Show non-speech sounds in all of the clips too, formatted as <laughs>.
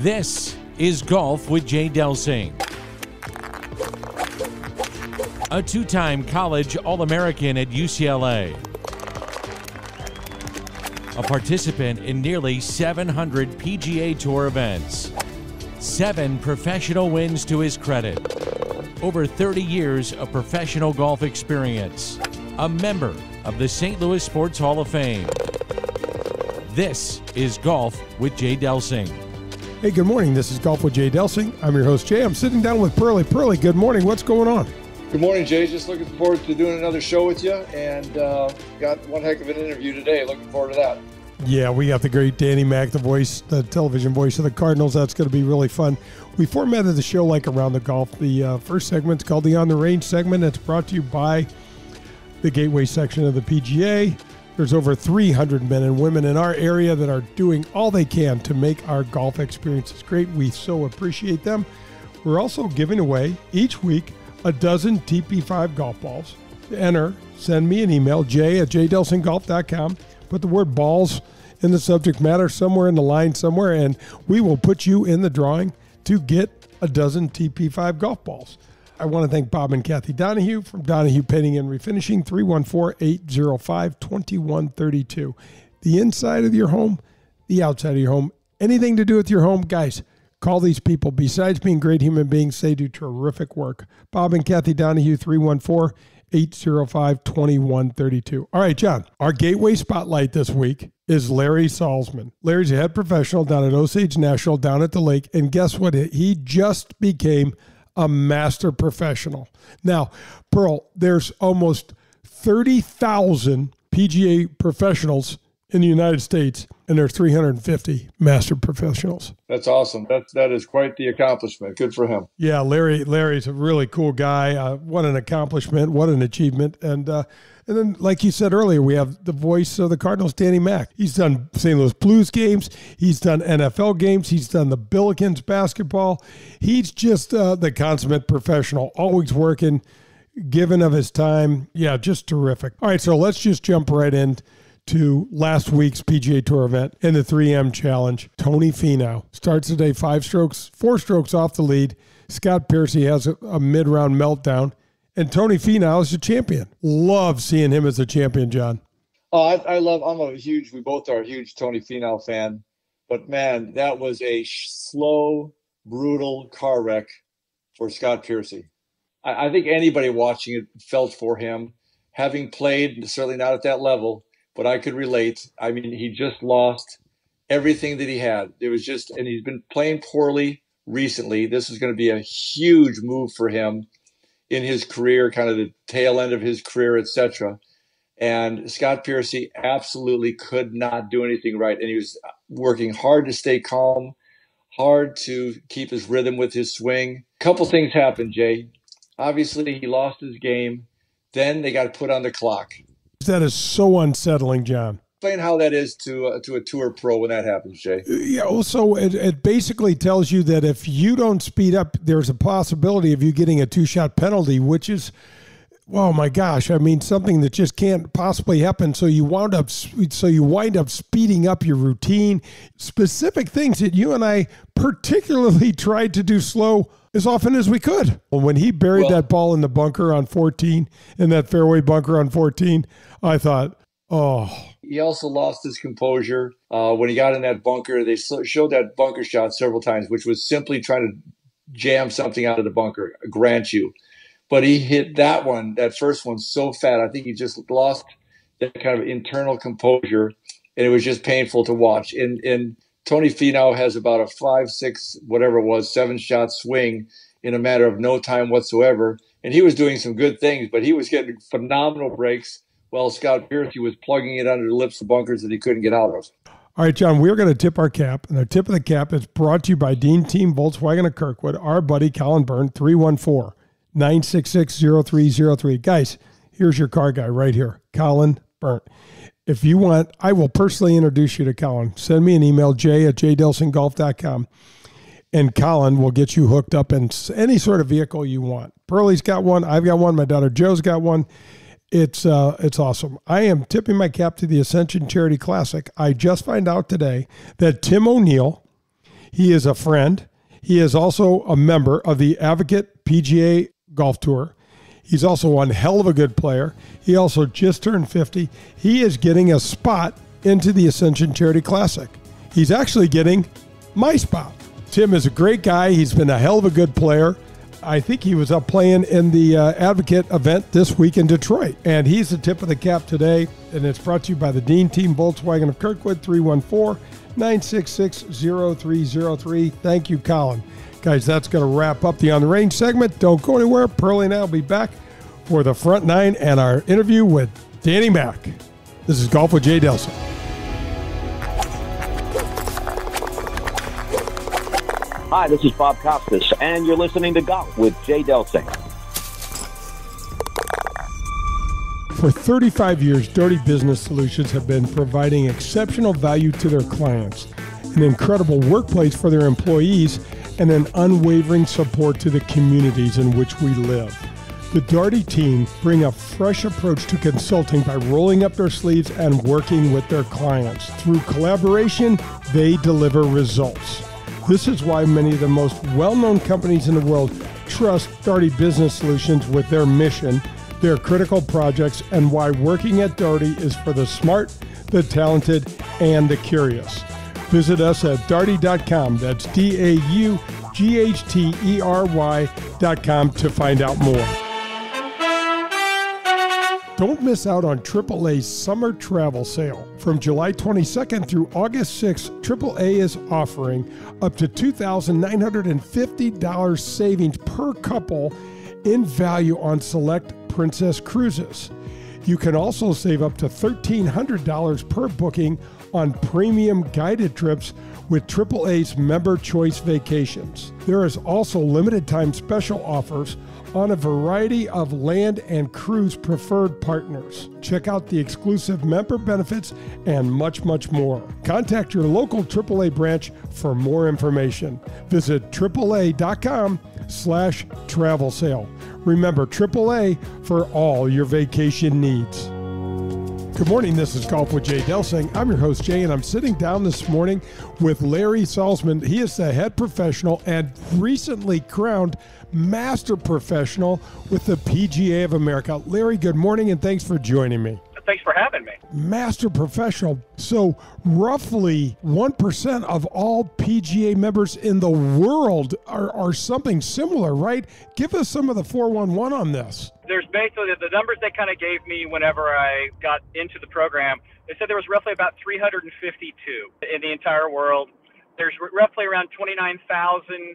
This is Golf with Jay Delsing. A two time college All American at UCLA. A participant in nearly 700 PGA Tour events. Seven professional wins to his credit. Over 30 years of professional golf experience. A member of the St. Louis Sports Hall of Fame. This is Golf with Jay Delsing. Hey, good morning. This is Golf with Jay Delsing. I'm your host, Jay. I'm sitting down with Pearly. Pearly, good morning. What's going on? Good morning, Jay. Just looking forward to doing another show with you, and uh, got one heck of an interview today. Looking forward to that. Yeah, we got the great Danny Mack, the voice, the television voice of the Cardinals. That's going to be really fun. We formatted the show like around the golf. The uh, first segment's called the On the Range segment. It's brought to you by the Gateway section of the PGA. There's over 300 men and women in our area that are doing all they can to make our golf experiences great. We so appreciate them. We're also giving away each week a dozen TP5 golf balls. To enter, send me an email, jay at jdelsinggolf.com. Put the word balls in the subject matter somewhere in the line somewhere, and we will put you in the drawing to get a dozen TP5 golf balls. I want to thank Bob and Kathy Donahue from Donahue Painting and Refinishing, 314 805 2132. The inside of your home, the outside of your home, anything to do with your home, guys, call these people. Besides being great human beings, they do terrific work. Bob and Kathy Donahue, 314 805 2132. All right, John, our gateway spotlight this week is Larry Salzman. Larry's a head professional down at Osage National down at the lake. And guess what? He just became a master professional. Now, Pearl, there's almost 30,000 PGA professionals in the United States, and there are 350 master professionals. That's awesome. That that is quite the accomplishment. Good for him. Yeah, Larry. Larry's a really cool guy. Uh, what an accomplishment! What an achievement! And uh, and then, like you said earlier, we have the voice of the Cardinals, Danny Mack. He's done St. Louis Blues games. He's done NFL games. He's done the Billikens basketball. He's just uh, the consummate professional, always working, given of his time. Yeah, just terrific. All right, so let's just jump right in to last week's PGA Tour event in the 3M Challenge. Tony Finau starts the day five strokes, four strokes off the lead. Scott Piercy has a, a mid round meltdown. And Tony Finau is a champion. Love seeing him as a champion, John. Oh, I, I love. I'm a huge. We both are a huge Tony Finau fan, but man, that was a slow, brutal car wreck for Scott Piercy. I, I think anybody watching it felt for him, having played certainly not at that level, but I could relate. I mean, he just lost everything that he had. It was just, and he's been playing poorly recently. This is going to be a huge move for him in his career, kind of the tail end of his career, etc. And Scott Piercy absolutely could not do anything right, and he was working hard to stay calm, hard to keep his rhythm with his swing. A couple things happened, Jay. Obviously, he lost his game. Then they got put on the clock. That is so unsettling, John explain how that is to uh, to a tour pro when that happens, Jay. Yeah, Also, it, it basically tells you that if you don't speed up, there's a possibility of you getting a two shot penalty, which is. Oh my gosh! I mean, something that just can't possibly happen. So you wound up, so you wind up speeding up your routine, specific things that you and I particularly <laughs> tried to do slow as often as we could. When he buried well, that ball in the bunker on 14, in that fairway bunker on 14, I thought, oh, he also lost his composure uh, when he got in that bunker. They showed that bunker shot several times, which was simply trying to jam something out of the bunker. grant you, but he hit that one, that first one, so fat. I think he just lost that kind of internal composure, and it was just painful to watch. And and Tony Finau has about a five, six, whatever it was, seven shot swing in a matter of no time whatsoever. And he was doing some good things, but he was getting phenomenal breaks while Scott Piercy was plugging it under the lips of bunkers that he couldn't get out of. All right, John, we're going to tip our cap, and our tip of the cap is brought to you by Dean Team Volkswagen of Kirkwood, our buddy Colin Byrne, 314 966 0303. Guys, here's your car guy right here, Colin Byrne. If you want, I will personally introduce you to Colin. Send me an email, jay at jdelsinggolf.com, and Colin will get you hooked up in any sort of vehicle you want. Pearlie's got one. I've got one. My daughter Joe's got one. It's uh, it's awesome. I am tipping my cap to the Ascension Charity Classic. I just find out today that Tim O'Neill, He is a friend. He is also a member of the Advocate PGA Golf Tour. He's also one hell of a good player. He also just turned 50. He is getting a spot into the Ascension Charity Classic. He's actually getting my spot. Tim is a great guy. He's been a hell of a good player. I think he was up playing in the uh, Advocate event this week in Detroit. And he's the tip of the cap today. And it's brought to you by the Dean Team Volkswagen of Kirkwood, 314 966 0303. Thank you, Colin. Guys, that's going to wrap up the On the Range segment. Don't go anywhere. Pearlie and I will be back for the front nine and our interview with Danny Mack. This is Golf with Jay Delsing. Hi, this is Bob Costas, and you're listening to Golf with Jay Delsing. For 35 years, Daugherty Business Solutions have been providing exceptional value to their clients, an incredible workplace for their employees, and an unwavering support to the communities in which we live. The Daugherty team bring a fresh approach to consulting by rolling up their sleeves and working with their clients. Through collaboration, they deliver results. This is why many of the most well known companies in the world trust Daugherty Business Solutions with their mission, their critical projects, and why working at Daugherty is for the smart, the talented, and the curious. Visit us at Daugherty.com. That's D A U G H T E R Y.com to find out more. Don't miss out on AAA's summer travel sale. From July 22nd through August 6th, AAA is offering up to $2,950 savings per couple in value on select Princess cruises. You can also save up to $1,300 per booking on premium guided trips with AAA's member choice vacations. There is also limited time special offers on a variety of land and cruise preferred partners. Check out the exclusive member benefits and much, much more. Contact your local AAA branch for more information. Visit AAA.com slash travel sale. Remember AAA for all your vacation needs. Good morning. This is Golf with Jay Delsing. I'm your host, Jay, and I'm sitting down this morning with Larry Salzman. He is the head professional and recently crowned master professional with the PGA of America. Larry, good morning, and thanks for joining me. Thanks for having me. Master professional. So, roughly 1% of all PGA members in the world are, are something similar, right? Give us some of the 411 on this. There's basically the numbers they kind of gave me whenever I got into the program. They said there was roughly about 352 in the entire world there's roughly around 29,000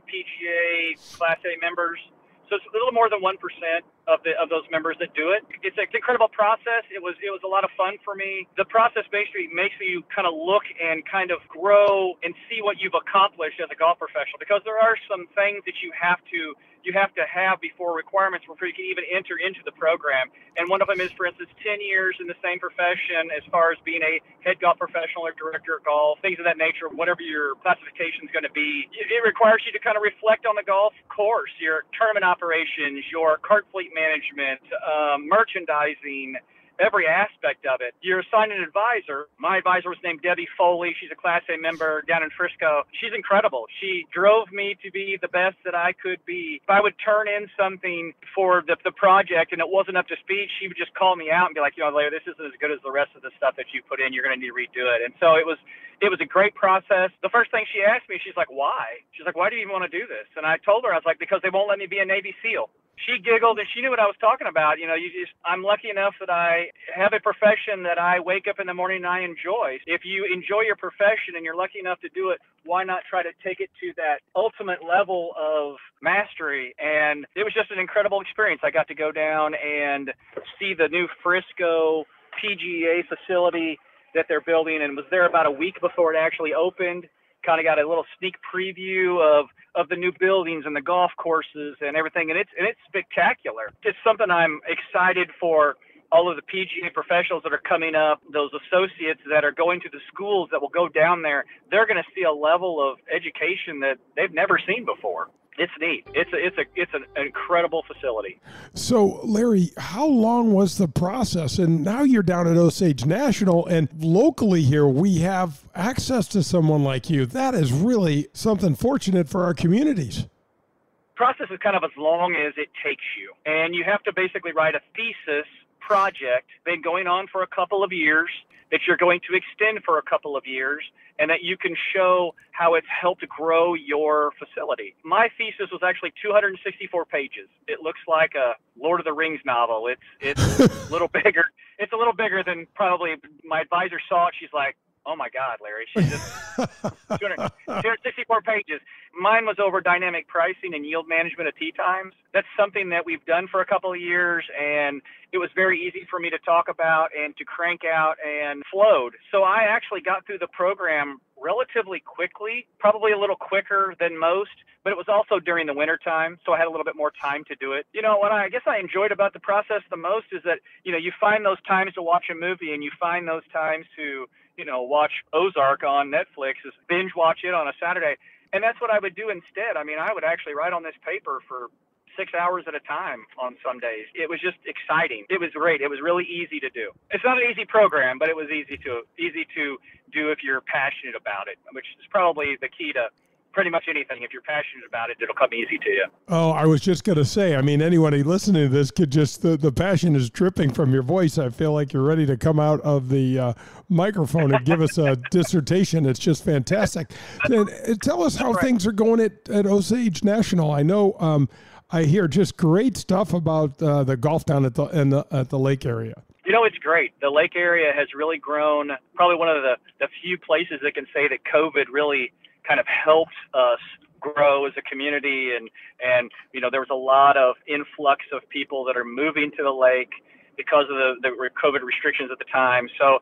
PGA Class A members. So it's a little more than one percent of the of those members that do it. It's an incredible process. It was it was a lot of fun for me. The process basically makes you kind of look and kind of grow and see what you've accomplished as a golf professional because there are some things that you have to you have to have before requirements before you can even enter into the program. And one of them is, for instance, 10 years in the same profession as far as being a head golf professional or director of golf, things of that nature, whatever your classification is going to be. It requires you to kind of reflect on the golf course, your tournament operations, your cart fleet management, um, merchandising, every aspect of it. You're assigned an advisor. My advisor was named Debbie Foley. She's a Class A member down in Frisco. She's incredible. She drove me to be the best that I could be. If I would turn in something for the, the project and it wasn't up to speed, she would just call me out and be like, you know, Larry, this isn't as good as the rest of the stuff that you put in. You're going to need to redo it. And so it was it was a great process. The first thing she asked me, she's like, why? She's like, why do you even want to do this? And I told her, I was like, because they won't let me be a Navy SEAL she giggled and she knew what I was talking about. You know, you just I'm lucky enough that I have a profession that I wake up in the morning and I enjoy. If you enjoy your profession and you're lucky enough to do it, why not try to take it to that ultimate level of mastery? And it was just an incredible experience. I got to go down and see the new Frisco PGA facility that they're building and was there about a week before it actually opened kind of got a little sneak preview of of the new buildings and the golf courses and everything, and it's and it's spectacular. It's something I'm excited for all of the PGA professionals that are coming up, those associates that are going to the schools that will go down there, they're going to see a level of education that they've never seen before. It's neat. It's a, it's a it's an incredible facility. So, Larry, how long was the process? And now you're down at Osage National, and locally here we have access to someone like you. That is really something fortunate for our communities. Process is kind of as long as it takes you, and you have to basically write a thesis project, been going on for a couple of years that you're going to extend for a couple of years and that you can show how it's helped grow your facility. My thesis was actually 264 pages. It looks like a Lord of the Rings novel. It's it's <laughs> a little bigger. It's a little bigger than probably my advisor saw it. She's like, oh my God, Larry, she's just <laughs> 200, 264 pages. Mine was over dynamic pricing and yield management at tee times. That's something that we've done for a couple of years, and it was very easy for me to talk about and to crank out and flowed. So I actually got through the program relatively quickly, probably a little quicker than most, but it was also during the winter time, so I had a little bit more time to do it. You know, what I guess I enjoyed about the process the most is that, you know, you find those times to watch a movie and you find those times to you know, watch Ozark on Netflix, is binge watch it on a Saturday. And that's what I would do instead. I mean, I would actually write on this paper for six hours at a time on some days. It was just exciting. It was great. It was really easy to do. It's not an easy program, but it was easy to easy to do if you're passionate about it, which is probably the key to pretty much anything. If you're passionate about it, it'll come easy to you. Oh, I was just going to say, I mean, anybody listening to this could just, the, the passion is dripping from your voice. I feel like you're ready to come out of the uh, microphone and give us a <laughs> dissertation. It's just fantastic. And, uh, tell us how right. things are going at, at Osage National. I know um, I hear just great stuff about uh, the golf down at the, in the, at the lake area. You know, it's great. The lake area has really grown. Probably one of the, the few places that can say that COVID really kind of helped us grow as a community and and you know there was a lot of influx of people that are moving to the lake because of the, the COVID restrictions at the time. So,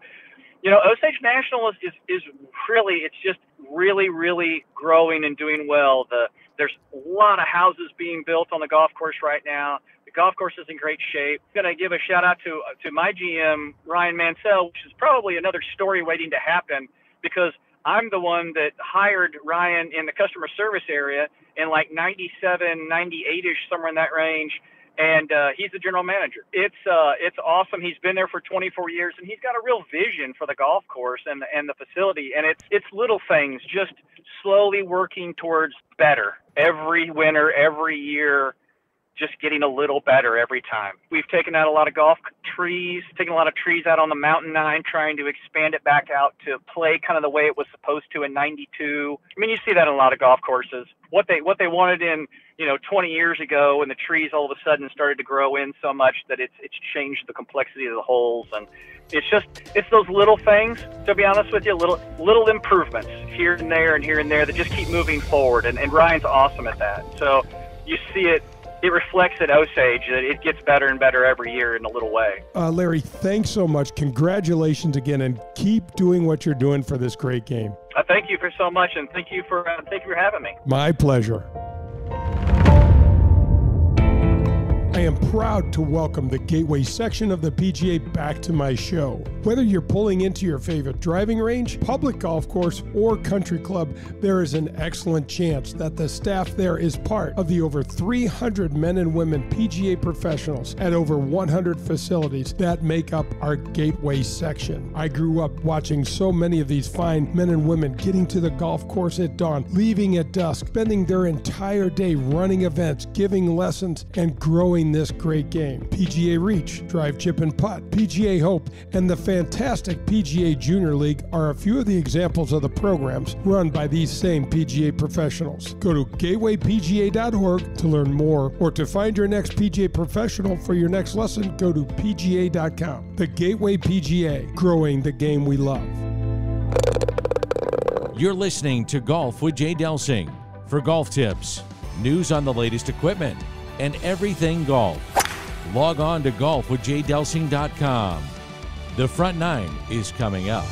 you know, Osage National is, is, is really, it's just really, really growing and doing well. The, there's a lot of houses being built on the golf course right now. The golf course is in great shape. I'm going to give a shout out to, to my GM, Ryan Mansell, which is probably another story waiting to happen because I'm the one that hired Ryan in the customer service area in like 97, 98 ish, somewhere in that range. And uh, he's the general manager. It's uh, it's awesome. He's been there for 24 years, and he's got a real vision for the golf course and the, and the facility. And it's it's little things, just slowly working towards better every winter, every year just getting a little better every time. We've taken out a lot of golf trees, taken a lot of trees out on the mountain nine, trying to expand it back out to play kind of the way it was supposed to in 92. I mean, you see that in a lot of golf courses. What they, what they wanted in, you know, 20 years ago when the trees all of a sudden started to grow in so much that it's, it's changed the complexity of the holes. And it's just, it's those little things, to be honest with you, little, little improvements here and there and here and there that just keep moving forward. And, and Ryan's awesome at that. So you see it it reflects at Osage that it gets better and better every year in a little way. Uh, Larry, thanks so much. Congratulations again, and keep doing what you're doing for this great game. Uh, thank you for so much, and thank you for uh, thank you for having me. My pleasure. I am proud to welcome the Gateway section of the PGA back to my show. Whether you're pulling into your favorite driving range, public golf course, or country club, there is an excellent chance that the staff there is part of the over 300 men and women PGA professionals at over 100 facilities that make up our Gateway section. I grew up watching so many of these fine men and women getting to the golf course at dawn, leaving at dusk, spending their entire day running events, giving lessons, and growing this great game. PGA Reach, Drive Chip and Putt, PGA Hope, and the fantastic PGA Junior League are a few of the examples of the programs run by these same PGA professionals. Go to gatewaypga.org to learn more or to find your next PGA professional for your next lesson, go to pga.com. The Gateway PGA, growing the game we love. You're listening to Golf with Jay Delsing. For golf tips, news on the latest equipment, and everything golf. Log on to golfwithjdelsing.com. The front nine is coming up.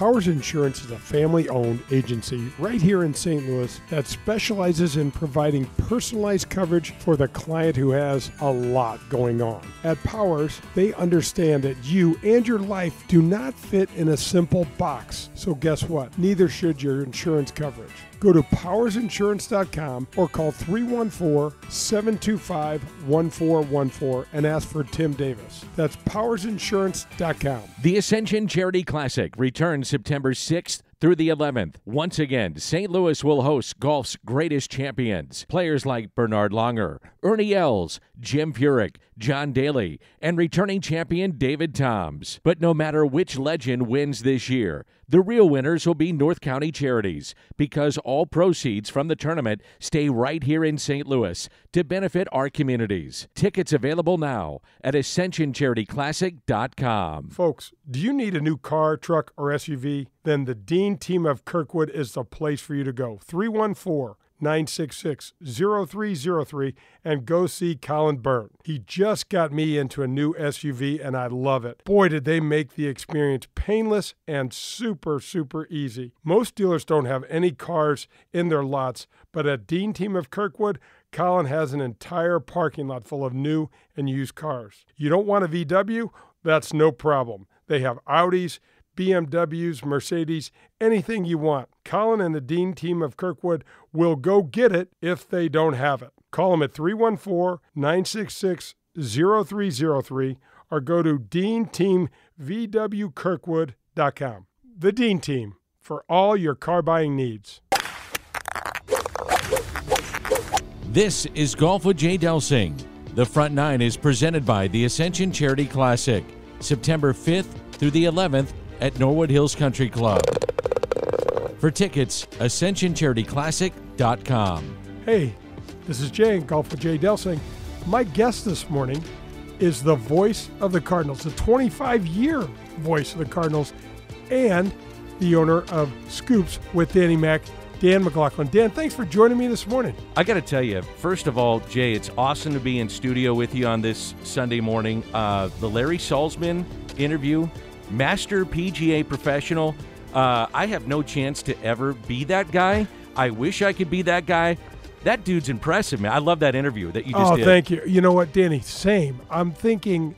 Powers Insurance is a family owned agency right here in St. Louis that specializes in providing personalized coverage for the client who has a lot going on. At Powers, they understand that you and your life do not fit in a simple box. So, guess what? Neither should your insurance coverage. Go to powersinsurance.com or call 314 725 1414 and ask for Tim Davis. That's powersinsurance.com. The Ascension Charity Classic returns September 6th through the 11th. Once again, St. Louis will host golf's greatest champions. Players like Bernard Langer, Ernie Els, Jim Furyk, John Daly, and returning champion David Toms. But no matter which legend wins this year, the real winners will be North County Charities because all proceeds from the tournament stay right here in St. Louis to benefit our communities. Tickets available now at ascensioncharityclassic.com. Folks, do you need a new car, truck, or SUV? Then the Dean team of Kirkwood is the place for you to go. 314 966 0303 and go see Colin Byrne. He just got me into a new SUV and I love it. Boy, did they make the experience painless and super, super easy. Most dealers don't have any cars in their lots, but at Dean Team of Kirkwood, Colin has an entire parking lot full of new and used cars. You don't want a VW? That's no problem. They have Audis. BMWs, Mercedes, anything you want. Colin and the Dean team of Kirkwood will go get it if they don't have it. Call them at 314 966 0303 or go to DeanTeamVWKirkwood.com. The Dean Team for all your car buying needs. This is Golf with Jay Delsing. The front nine is presented by the Ascension Charity Classic, September 5th through the 11th at Norwood Hills Country Club. For tickets, ascensioncharityclassic.com. Hey, this is Jay, Golf with Jay Delsing. My guest this morning is the voice of the Cardinals, the 25 year voice of the Cardinals, and the owner of Scoops with Danny Mac, Dan McLaughlin. Dan, thanks for joining me this morning. I got to tell you, first of all, Jay, it's awesome to be in studio with you on this Sunday morning. Uh, the Larry Salzman interview, master PGA professional. Uh, I have no chance to ever be that guy. I wish I could be that guy. That dude's impressive, man. I love that interview that you just oh, did. thank you. You know what, Danny? Same. I'm thinking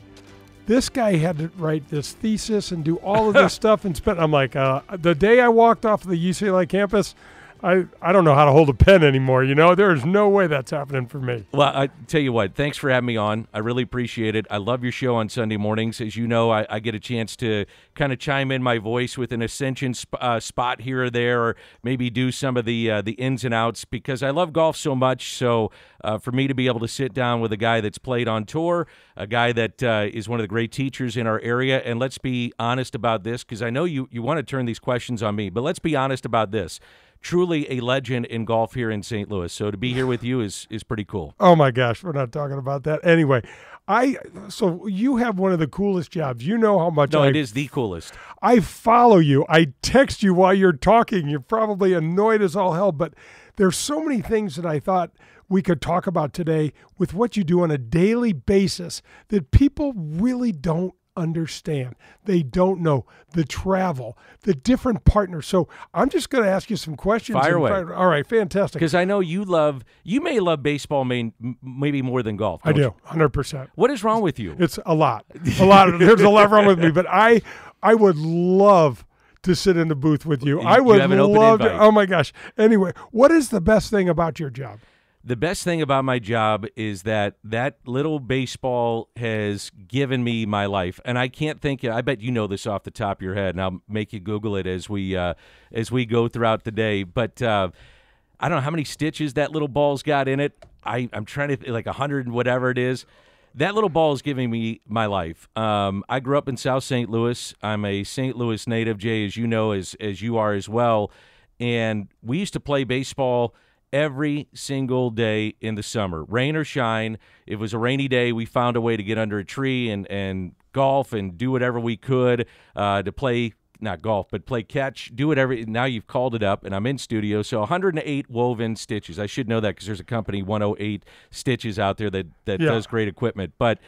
this guy had to write this thesis and do all of this <laughs> stuff and spend. I'm like, uh, the day I walked off the UCLA campus, I, I don't know how to hold a pen anymore. You know, there is no way that's happening for me. Well, I tell you what, thanks for having me on. I really appreciate it. I love your show on Sunday mornings. As you know, I, I get a chance to kind of chime in my voice with an ascension sp- uh, spot here or there, or maybe do some of the uh, the ins and outs because I love golf so much. So uh, for me to be able to sit down with a guy that's played on tour, a guy that uh, is one of the great teachers in our area, and let's be honest about this because I know you you want to turn these questions on me, but let's be honest about this truly a legend in golf here in St. Louis. So to be here with you is is pretty cool. Oh my gosh, we're not talking about that anyway. I so you have one of the coolest jobs. You know how much No, I it is the coolest. I follow you. I text you while you're talking. You're probably annoyed as all hell, but there's so many things that I thought we could talk about today with what you do on a daily basis that people really don't understand. They don't know the travel, the different partners. So I'm just going to ask you some questions. Fire away. fi- All right, fantastic. Because I know you love, you may love baseball main, maybe more than golf. I do, you? 100%. What is wrong with you? It's a lot. A lot. There's a lot wrong with me, but I I would love to sit in the booth with you. You- I you would open love to. Oh my gosh. Anyway, what is the best thing about your job? The best thing about my job is that that little baseball has given me my life, and I can't think. I bet you know this off the top of your head, and I'll make you Google it as we uh, as we go throughout the day. But uh, I don't know how many stitches that little ball's got in it. I, I'm trying to like a hundred whatever it is. That little ball is giving me my life. Um, I grew up in South St. Louis. I'm a St. Louis native, Jay, as you know, as as you are as well. And we used to play baseball every single day in the summer, rain or shine. If it was a rainy day, we found a way to get under a tree and and golf and do whatever we could uh, to play not golf, but play catch, do whatever. Now you've called it up, and I'm in studio. So 108 woven stitches. I should know that because there's a company 108 stitches out there that that Yeah. does great equipment. But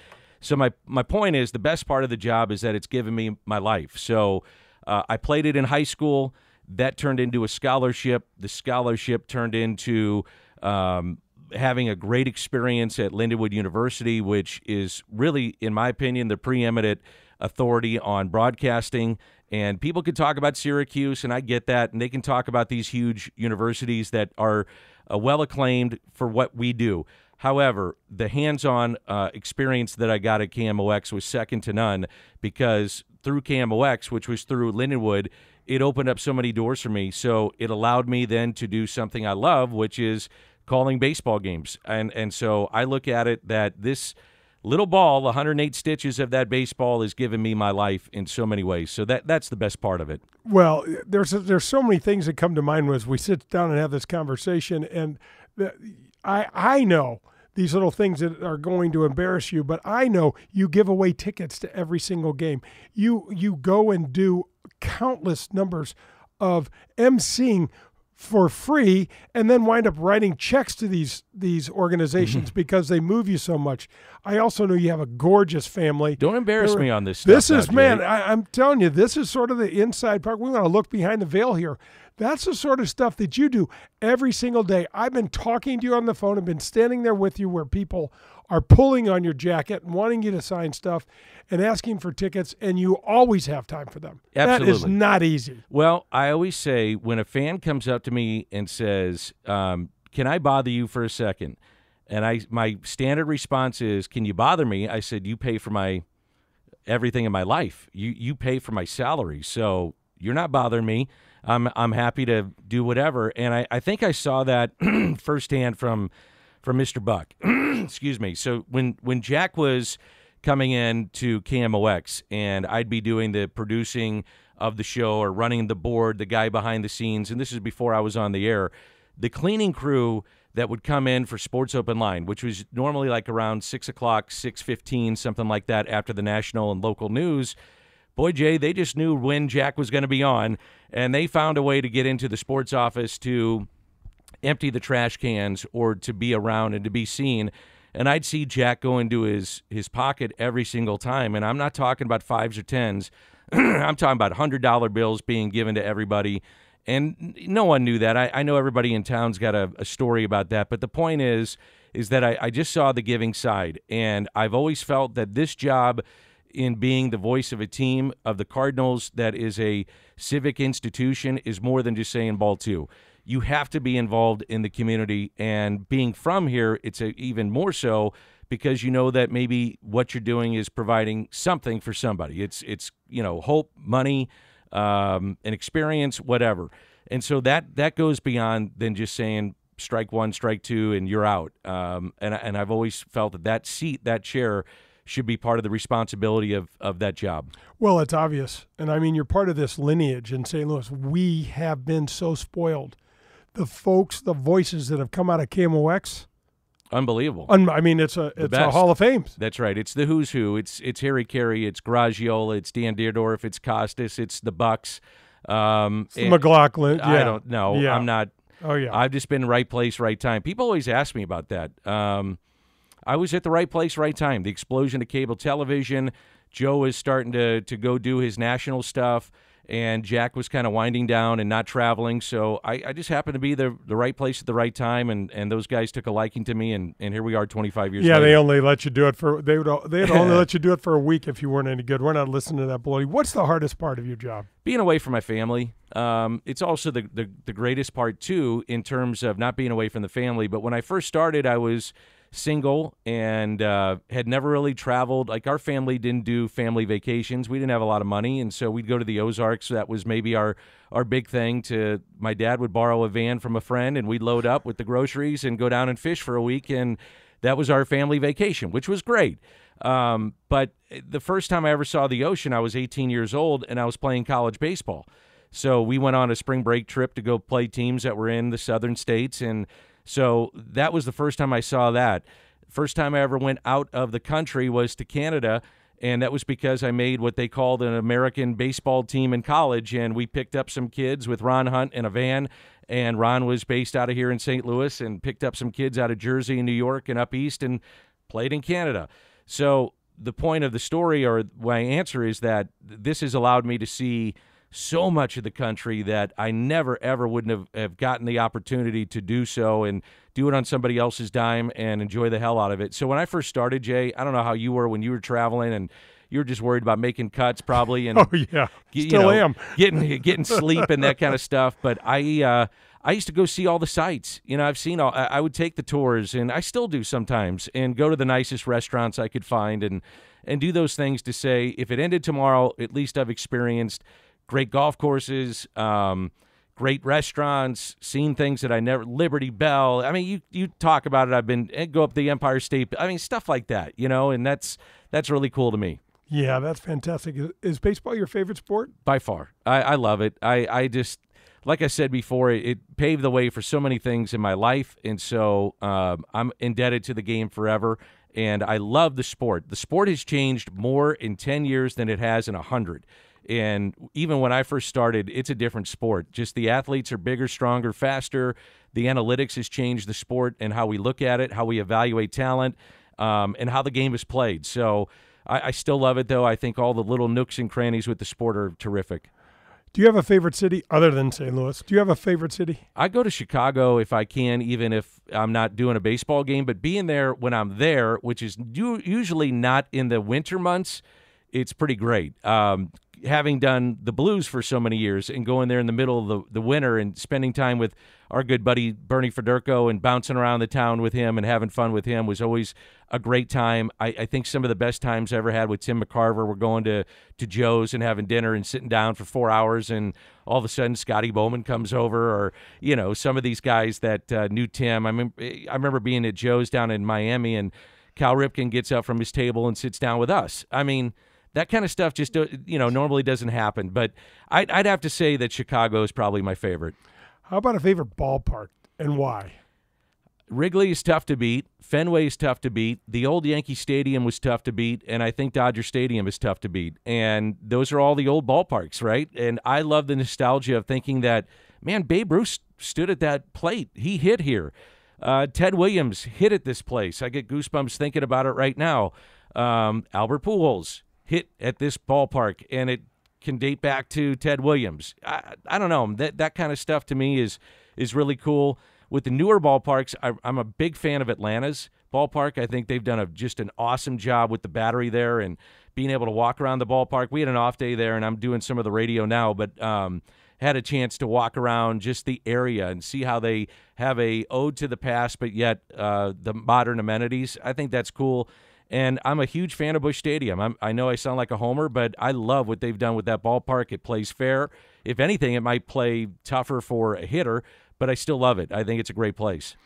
so my my point is the best part of the job is that it's given me my life. So uh, I played it in high school. That turned into a scholarship. The scholarship turned into um, having a great experience at Lindenwood University, which is really, in my opinion, the preeminent authority on broadcasting. And people can talk about Syracuse, and I get that. And they can talk about these huge universities that are uh, well acclaimed for what we do. However, the hands on uh, experience that I got at KMOX was second to none because through KMOX, which was through Lindenwood, it opened up so many doors for me. So it allowed me then to do something I love, which is calling baseball games. And and so I look at it that this little ball, 108 stitches of that baseball, has given me my life in so many ways. So that that's the best part of it. Well, there's there's so many things that come to mind as we sit down and have this conversation, and I I know these little things that are going to embarrass you, but I know you give away tickets to every single game. You you go and do countless numbers of emceeing for free and then wind up writing checks to these these organizations mm-hmm. because they move you so much. I also know you have a gorgeous family. Don't embarrass They're, me on this. This is man, I, I'm telling you, this is sort of the inside part. We want to look behind the veil here. That's the sort of stuff that you do every single day. I've been talking to you on the phone. I've been standing there with you where people are pulling on your jacket and wanting you to sign stuff and asking for tickets, and you always have time for them. Absolutely. That is not easy. Well, I always say when a fan comes up to me and says, um, Can I bother you for a second? And I my standard response is, Can you bother me? I said, You pay for my everything in my life. You you pay for my salary. So you're not bothering me. I'm I'm happy to do whatever. And I, I think I saw that <clears throat> firsthand from from Mr. Buck. <clears throat> Excuse me. So when when Jack was coming in to KMOX and I'd be doing the producing of the show or running the board, the guy behind the scenes, and this is before I was on the air, the cleaning crew that would come in for Sports Open Line, which was normally like around six o'clock, six fifteen, something like that, after the national and local news. Boy, Jay, they just knew when Jack was going to be on, and they found a way to get into the sports office to empty the trash cans or to be around and to be seen and I'd see Jack go into his his pocket every single time. And I'm not talking about fives or tens. <clears throat> I'm talking about hundred dollar bills being given to everybody. And no one knew that. I, I know everybody in town's got a, a, story about that. But the point is, is that I, I just saw the giving side. And I've always felt that this job in being the voice of a team of the Cardinals that is a civic institution is more than just saying ball two you have to be involved in the community. And being from here, it's a, even more so because you know that maybe what you're doing is providing something for somebody. It's it's you know hope, money, um, an experience, whatever. And so that that goes beyond than just saying strike one, strike two, and you're out. Um, and and I've always felt that that seat, that chair should be part of the responsibility of, of that job. Well, it's obvious. And I mean, you're part of this lineage in St. Louis. We have been so spoiled the folks, the voices that have come out of KMOX. Unbelievable. Un- I mean, it's a it's a Hall of Fame. That's right. It's the who's who. It's it's Harry Caray. It's Garagiola. It's Dan Dierdorf. It's Costas. It's the Bucks. Um, it's McLaughlin. Yeah. I don't know. Yeah. I'm not. Oh yeah. I've just been right place, right time. People always ask me about that. Um, I was at the right place, right time. The explosion of cable television. Joe is starting to to go do his national stuff and Jack was kind of winding down and not traveling. So I, I, just happened to be the the right place at the right time, and, and those guys took a liking to me, and, and here we are, 25 years. Yeah, later. they only let you do it for they would they'd only <laughs> let you do it for a week if you weren't any good. We're not listening to that bloody. What's the hardest part of your job? Being away from my family. Um, it's also the, the the greatest part too in terms of not being away from the family. But when I first started, I was single and uh, had never really traveled. Like our family didn't do family vacations. We didn't have a lot of money, and so we'd go to the Ozarks. That was maybe our our big thing. To my dad would borrow a van from a friend, and we'd load up with the groceries and go down and fish for a week, and that was our family vacation, which was great. Um, but the first time I ever saw the ocean, I was 18 years old, and I was playing college baseball. So we went on a spring break trip to go play teams that were in the southern states and so that was the first time I saw that. First time I ever went out of the country was to Canada, and that was because I made what they called an American baseball team in college, and we picked up some kids with Ron Hunt in a van. And Ron was based out of here in St. Louis, and picked up some kids out of Jersey and New York and up east, and played in Canada. So the point of the story, or my answer, is that this has allowed me to see so much of the country that I never ever wouldn't have, have gotten the opportunity to do so and do it on somebody else's dime and enjoy the hell out of it. So when I first started, Jay, I don't know how you were when you were traveling and you were just worried about making cuts probably, and <laughs> Oh yeah, you still know, am. <laughs> getting getting sleep and that kind of stuff. But I uh, I used to go see all the sites. You know, I've seen all. I I would take the tours, and I still do sometimes, and go to the nicest restaurants I could find, and and do those things to say if it ended tomorrow, at least I've experienced great golf courses. Um, Great restaurants, seen things that I never. Liberty Bell. I mean, you you talk about it. I've been eh, go up the Empire State. I mean, stuff like that. You know, and that's that's really cool to me Yeah, that's fantastic. Is, is baseball your favorite sport? by far. I, I love it. I, I just, like I said before, it, it paved the way for so many things in my life. And so um, I'm indebted to the game forever. And I love the sport. The sport has changed more in 10 years than it has in a 100. And even when I first started, it's a different sport. Just the athletes are bigger, stronger, faster. The analytics has changed the sport and how we look at it, how we evaluate talent, um, and how the game is played. So I, I still love it, though. I think all the little nooks and crannies with the sport are terrific. Do you have a favorite city other than St. Louis? Do you have a favorite city? I go to Chicago if I can, even if I'm not doing a baseball game. But being there when I'm there, which is usually not in the winter months, it's pretty great. Um, having done the Blues for so many years and going there in the middle of the, the winter and spending time with our good buddy Bernie Federko and bouncing around the town with him and having fun with him was always a great time. I, I think some of the best times I ever had with Tim McCarver were going to, to Joe's and having dinner and sitting down for four hours and all of a sudden Scotty Bowman comes over or, you know, some of these guys that uh, knew Tim. I, mean, I remember being at Joe's down in Miami and Cal Ripken gets up from his table and sits down with us. I mean, that kind of stuff just you know normally doesn't happen. But I'd, I'd have to say that Chicago is probably my favorite. How about a favorite ballpark and why? Wrigley is tough to beat. Fenway is tough to beat. The old Yankee Stadium was tough to beat, and I think Dodger Stadium is tough to beat. And those are all the old ballparks, right? And I love the nostalgia of thinking that, man, Babe Ruth stood at that plate. He hit here. Uh, Ted Williams hit at this place. I get goosebumps thinking about it right now. Um, Albert Pujols hit at this ballpark, and it can date back to Ted Williams. I, I don't know that that kind of stuff to me is is really cool. With the newer ballparks, I, I'm a big fan of Atlanta's ballpark. I think they've done a, just an awesome job with the battery there and being able to walk around the ballpark. We had an off day there, and I'm doing some of the radio now, but um, had a chance to walk around just the area and see how they have a ode to the past, but yet uh, the modern amenities. I think that's cool. And I'm a huge fan of Busch Stadium. I'm, I know I sound like a homer, but I love what they've done with that ballpark. It plays fair. If anything, it might play tougher for a hitter, but I still love it. I think it's a great place.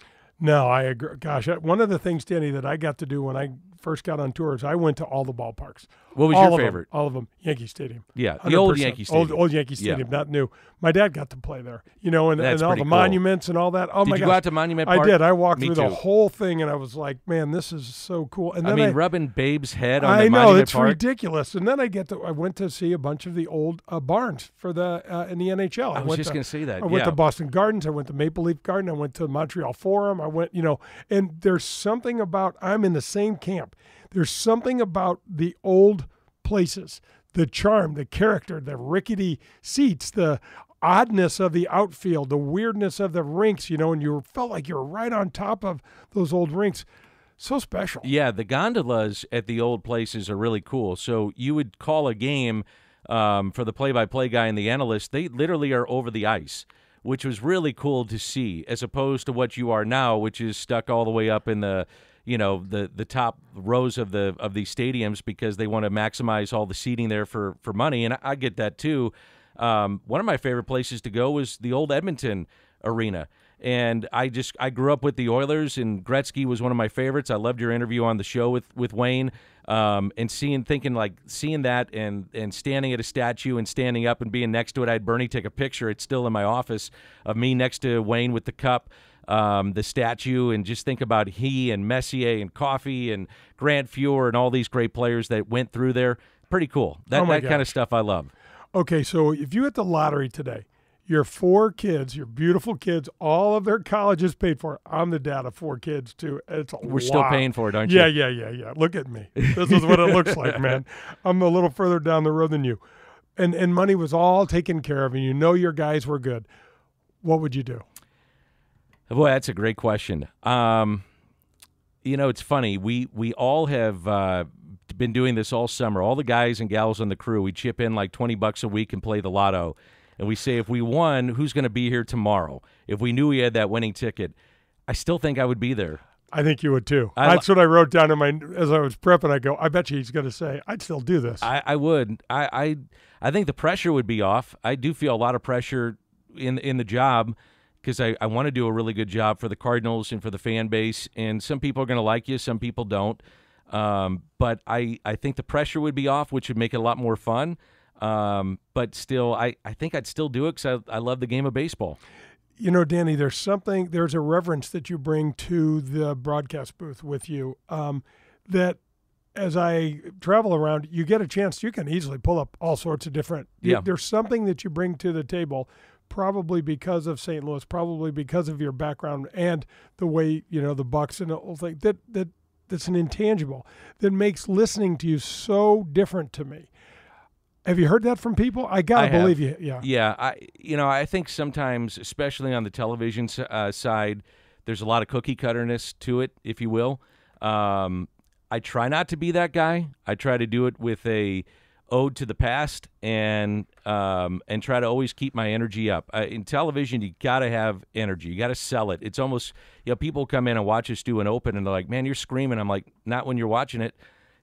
No, I agree. Gosh, uh, one of the things, Danny, that I got to do when I first got on tours, I went to all the ballparks. What was all your of them, favorite? all of them. Yankee Stadium. Yeah, the old 100%. Yankee Old, Stadium. old Yankee Yeah. Not new. My dad got to play there, you know, and, and all the cool. monuments and all that. Oh Did my you gosh. go out to Monument Park? I did. I walked Me through the whole thing, and I was like, "Man, this is so cool." And then I mean, I, rubbing Babe's head on. I the know Monument it's Park. ridiculous. And then I get to I went to see a bunch of the old uh, barns for the uh, in the NHL. I was went just to- gonna say that, I went yeah. to Boston Gardens. I went to Maple Leaf Garden. I went to Montreal Forum. I went, you know, and there's something about I'm in the same camp. There's something about the old places, the charm, the character, the rickety seats, the oddness of the outfield, the weirdness of the rinks, you know, and you felt like you were right on top of those old rinks. So special. Yeah, the gondolas at the old places are really cool. So you would call a game um, for the play-by-play guy and the analyst. They literally are over the ice, which was really cool to see, as opposed to what you are now, which is stuck all the way up in the you know the the top rows of the of these stadiums because they want to maximize all the seating there for for money, and I, get that too. Um, one of my favorite places to go was the old Edmonton arena. And I just I grew up with the Oilers, and Gretzky was one of my favorites. I loved your interview on the show with with Wayne, um, and seeing thinking like seeing that and and standing at a statue and standing up and being next to it. I had Bernie take a picture. It's still in my office of me next to Wayne with the cup. Um, the statue, and just think about he and Messier and Coffey and Grant Fuhr and all these great players that went through there. Pretty cool. That, Oh that kind of stuff I love. Okay, so if you hit the lottery today, your four kids, your beautiful kids, all of their colleges paid for. I'm the dad of four kids too. It's We're still paying for it, aren't yeah, you? Yeah, yeah, yeah, yeah, Look at me. This is what it looks like, <laughs> man. I'm a little further down the road than you, and and money was all taken care of, and you know your guys were good. What would you do? Boy, that's a great question. Um, you know, it's funny. We we all have uh, been doing this all summer. All the guys and gals on the crew, we chip in like 20 bucks a week and play the lotto. And we say, if we won, who's going to be here tomorrow? If we knew we had that winning ticket, I still think I would be there. I think you would too. I That's what I wrote down in my as I was prepping. I go, I bet you he's going to say, I'd still do this. I, I would. I, I I think the pressure would be off. I do feel a lot of pressure in in the job because I, I want to do a really good job for the Cardinals and for the fan base. And some people are going to like you, some people don't. Um, but I, I think the pressure would be off, which would make it a lot more fun. Um, but still, I, I think I'd still do it because I, I love the game of baseball. you know, Danny, there's something, there's a reverence that you bring to the broadcast booth with you um, that as I travel around, you get a chance, you can easily pull up all sorts of different. Yeah. there's something that you bring to the table, probably because of St. Louis, probably because of your background and the way, you know, the Bucks and the whole thing that, that, that's an intangible that makes listening to you so different to me. Have you heard that from people? I gotta I believe you. Yeah. Yeah, I you know I think sometimes, especially on the television uh, side, there's a lot of cookie cutterness to it, if you will. Um, I try not to be that guy. I try to do it with a ode to the past and um, and try to always keep my energy up. Uh, in television, you got to have energy. You got to sell it. It's almost you know people come in and watch us do an open and they're like, "Man, you're screaming." I'm like, "Not when you're watching it."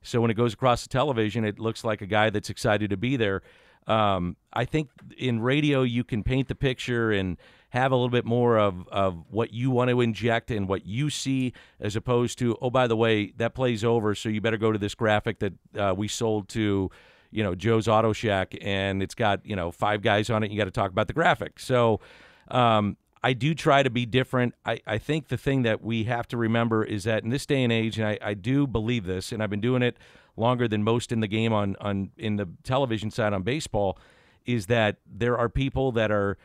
So when it goes across the television, it looks like a guy that's excited to be there. Um, I think in radio you can paint the picture and have a little bit more of, of what you want to inject and what you see, as opposed to oh by the way that plays over, so you better go to this graphic that uh, we sold to, you know Joe's Auto Shack and it's got you know five guys on it. You got to talk about the graphic. So um, I do try to be different. I, I think the thing that we have to remember is that in this day and age, and I, I do believe this, and I've been doing it longer than most in the game on, on in the television side on baseball, is that there are people that are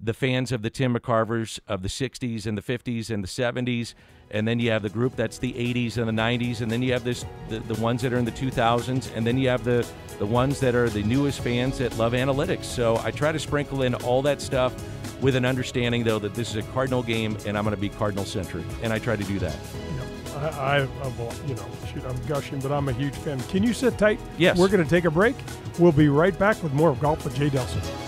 the fans of the Tim McCarvers of the 60s and the 50s and the 70s. And then you have the group that's the 80s and the 90s. And then you have this the, the ones that are in the 2000s. And then you have the, the ones that are the newest fans that love analytics. So I try to sprinkle in all that stuff with an understanding, though, that this is a Cardinal game and I'm going to be Cardinal centric. And I try to do that. I, I, you know, shoot, I'm gushing, but I'm a huge fan. Can you sit tight? Yes. We're going to take a break. We'll be right back with more of Golf with Jay Delsing.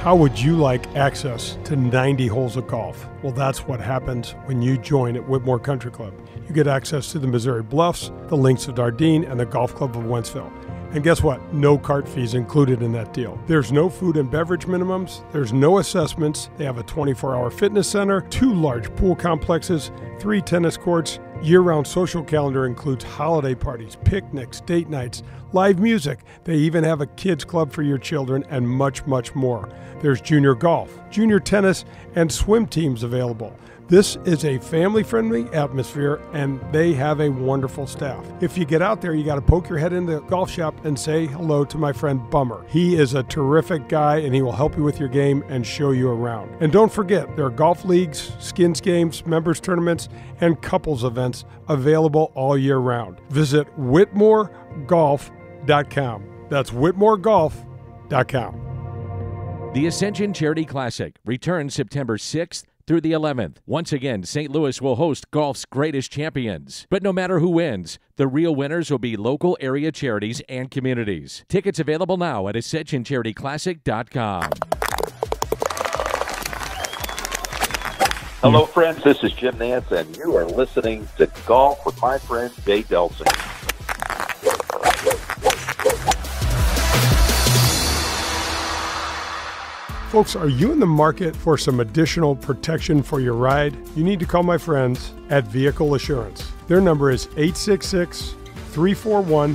How would you like access to 90 holes of golf? Well, that's what happens when you join at Whitmore Country Club. You get access to the Missouri Bluffs, the Links of Dardenne, and the Golf Club of Wentzville. And guess what? No cart fees included in that deal. There's no food and beverage minimums, there's no assessments. They have a 24 hour fitness center, two large pool complexes, three tennis courts. Year round social calendar includes holiday parties, picnics, date nights, live music. They even have a kids club for your children and much, much more. There's junior golf, junior tennis, and swim teams available. This is a family friendly atmosphere and they have a wonderful staff. If you get out there, you got to poke your head in the golf shop and say hello to my friend Bummer. He is a terrific guy and he will help you with your game and show you around. And don't forget, there are golf leagues, skins games, members tournaments, and couples events available all year round. Visit whitmoregolf.com. That's whitmoregolf.com. The Ascension Charity Classic returns September 6th through the 11th. Once again, St. Louis will host golf's greatest champions. But no matter who wins, the real winners will be local area charities and communities. Tickets available now at ascensioncharityclassic.com. Hello, friends. This is Jim Nantz, and you are listening to Golf with my friend Jay Delsing. Folks, are you in the market for some additional protection for your ride? You need to call my friends at Vehicle Assurance. Their number is 866 341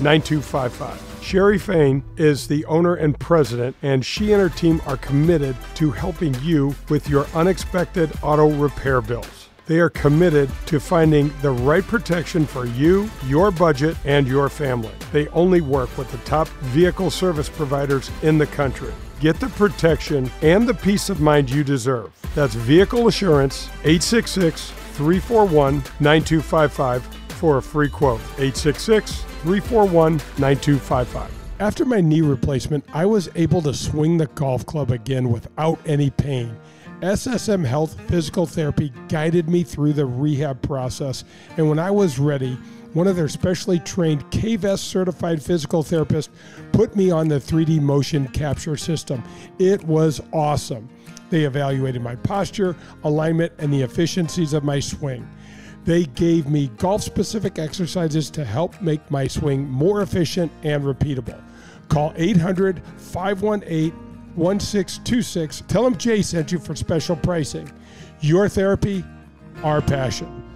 9255. Sherry Fain is the owner and president, and she and her team are committed to helping you with your unexpected auto repair bills. They are committed to finding the right protection for you, your budget, and your family. They only work with the top vehicle service providers in the country. Get the protection and the peace of mind you deserve. That's Vehicle Assurance, 866 341 9255 for a free quote. 866 341 9255. After my knee replacement, I was able to swing the golf club again without any pain. SSM Health Physical Therapy guided me through the rehab process, and when I was ready, one of their specially trained K-Vest certified physical therapists put me on the 3D motion capture system. It was awesome. They evaluated my posture, alignment, and the efficiencies of my swing. They gave me golf specific exercises to help make my swing more efficient and repeatable. Call 800 518 1626. Tell them Jay sent you for special pricing. Your therapy, our passion.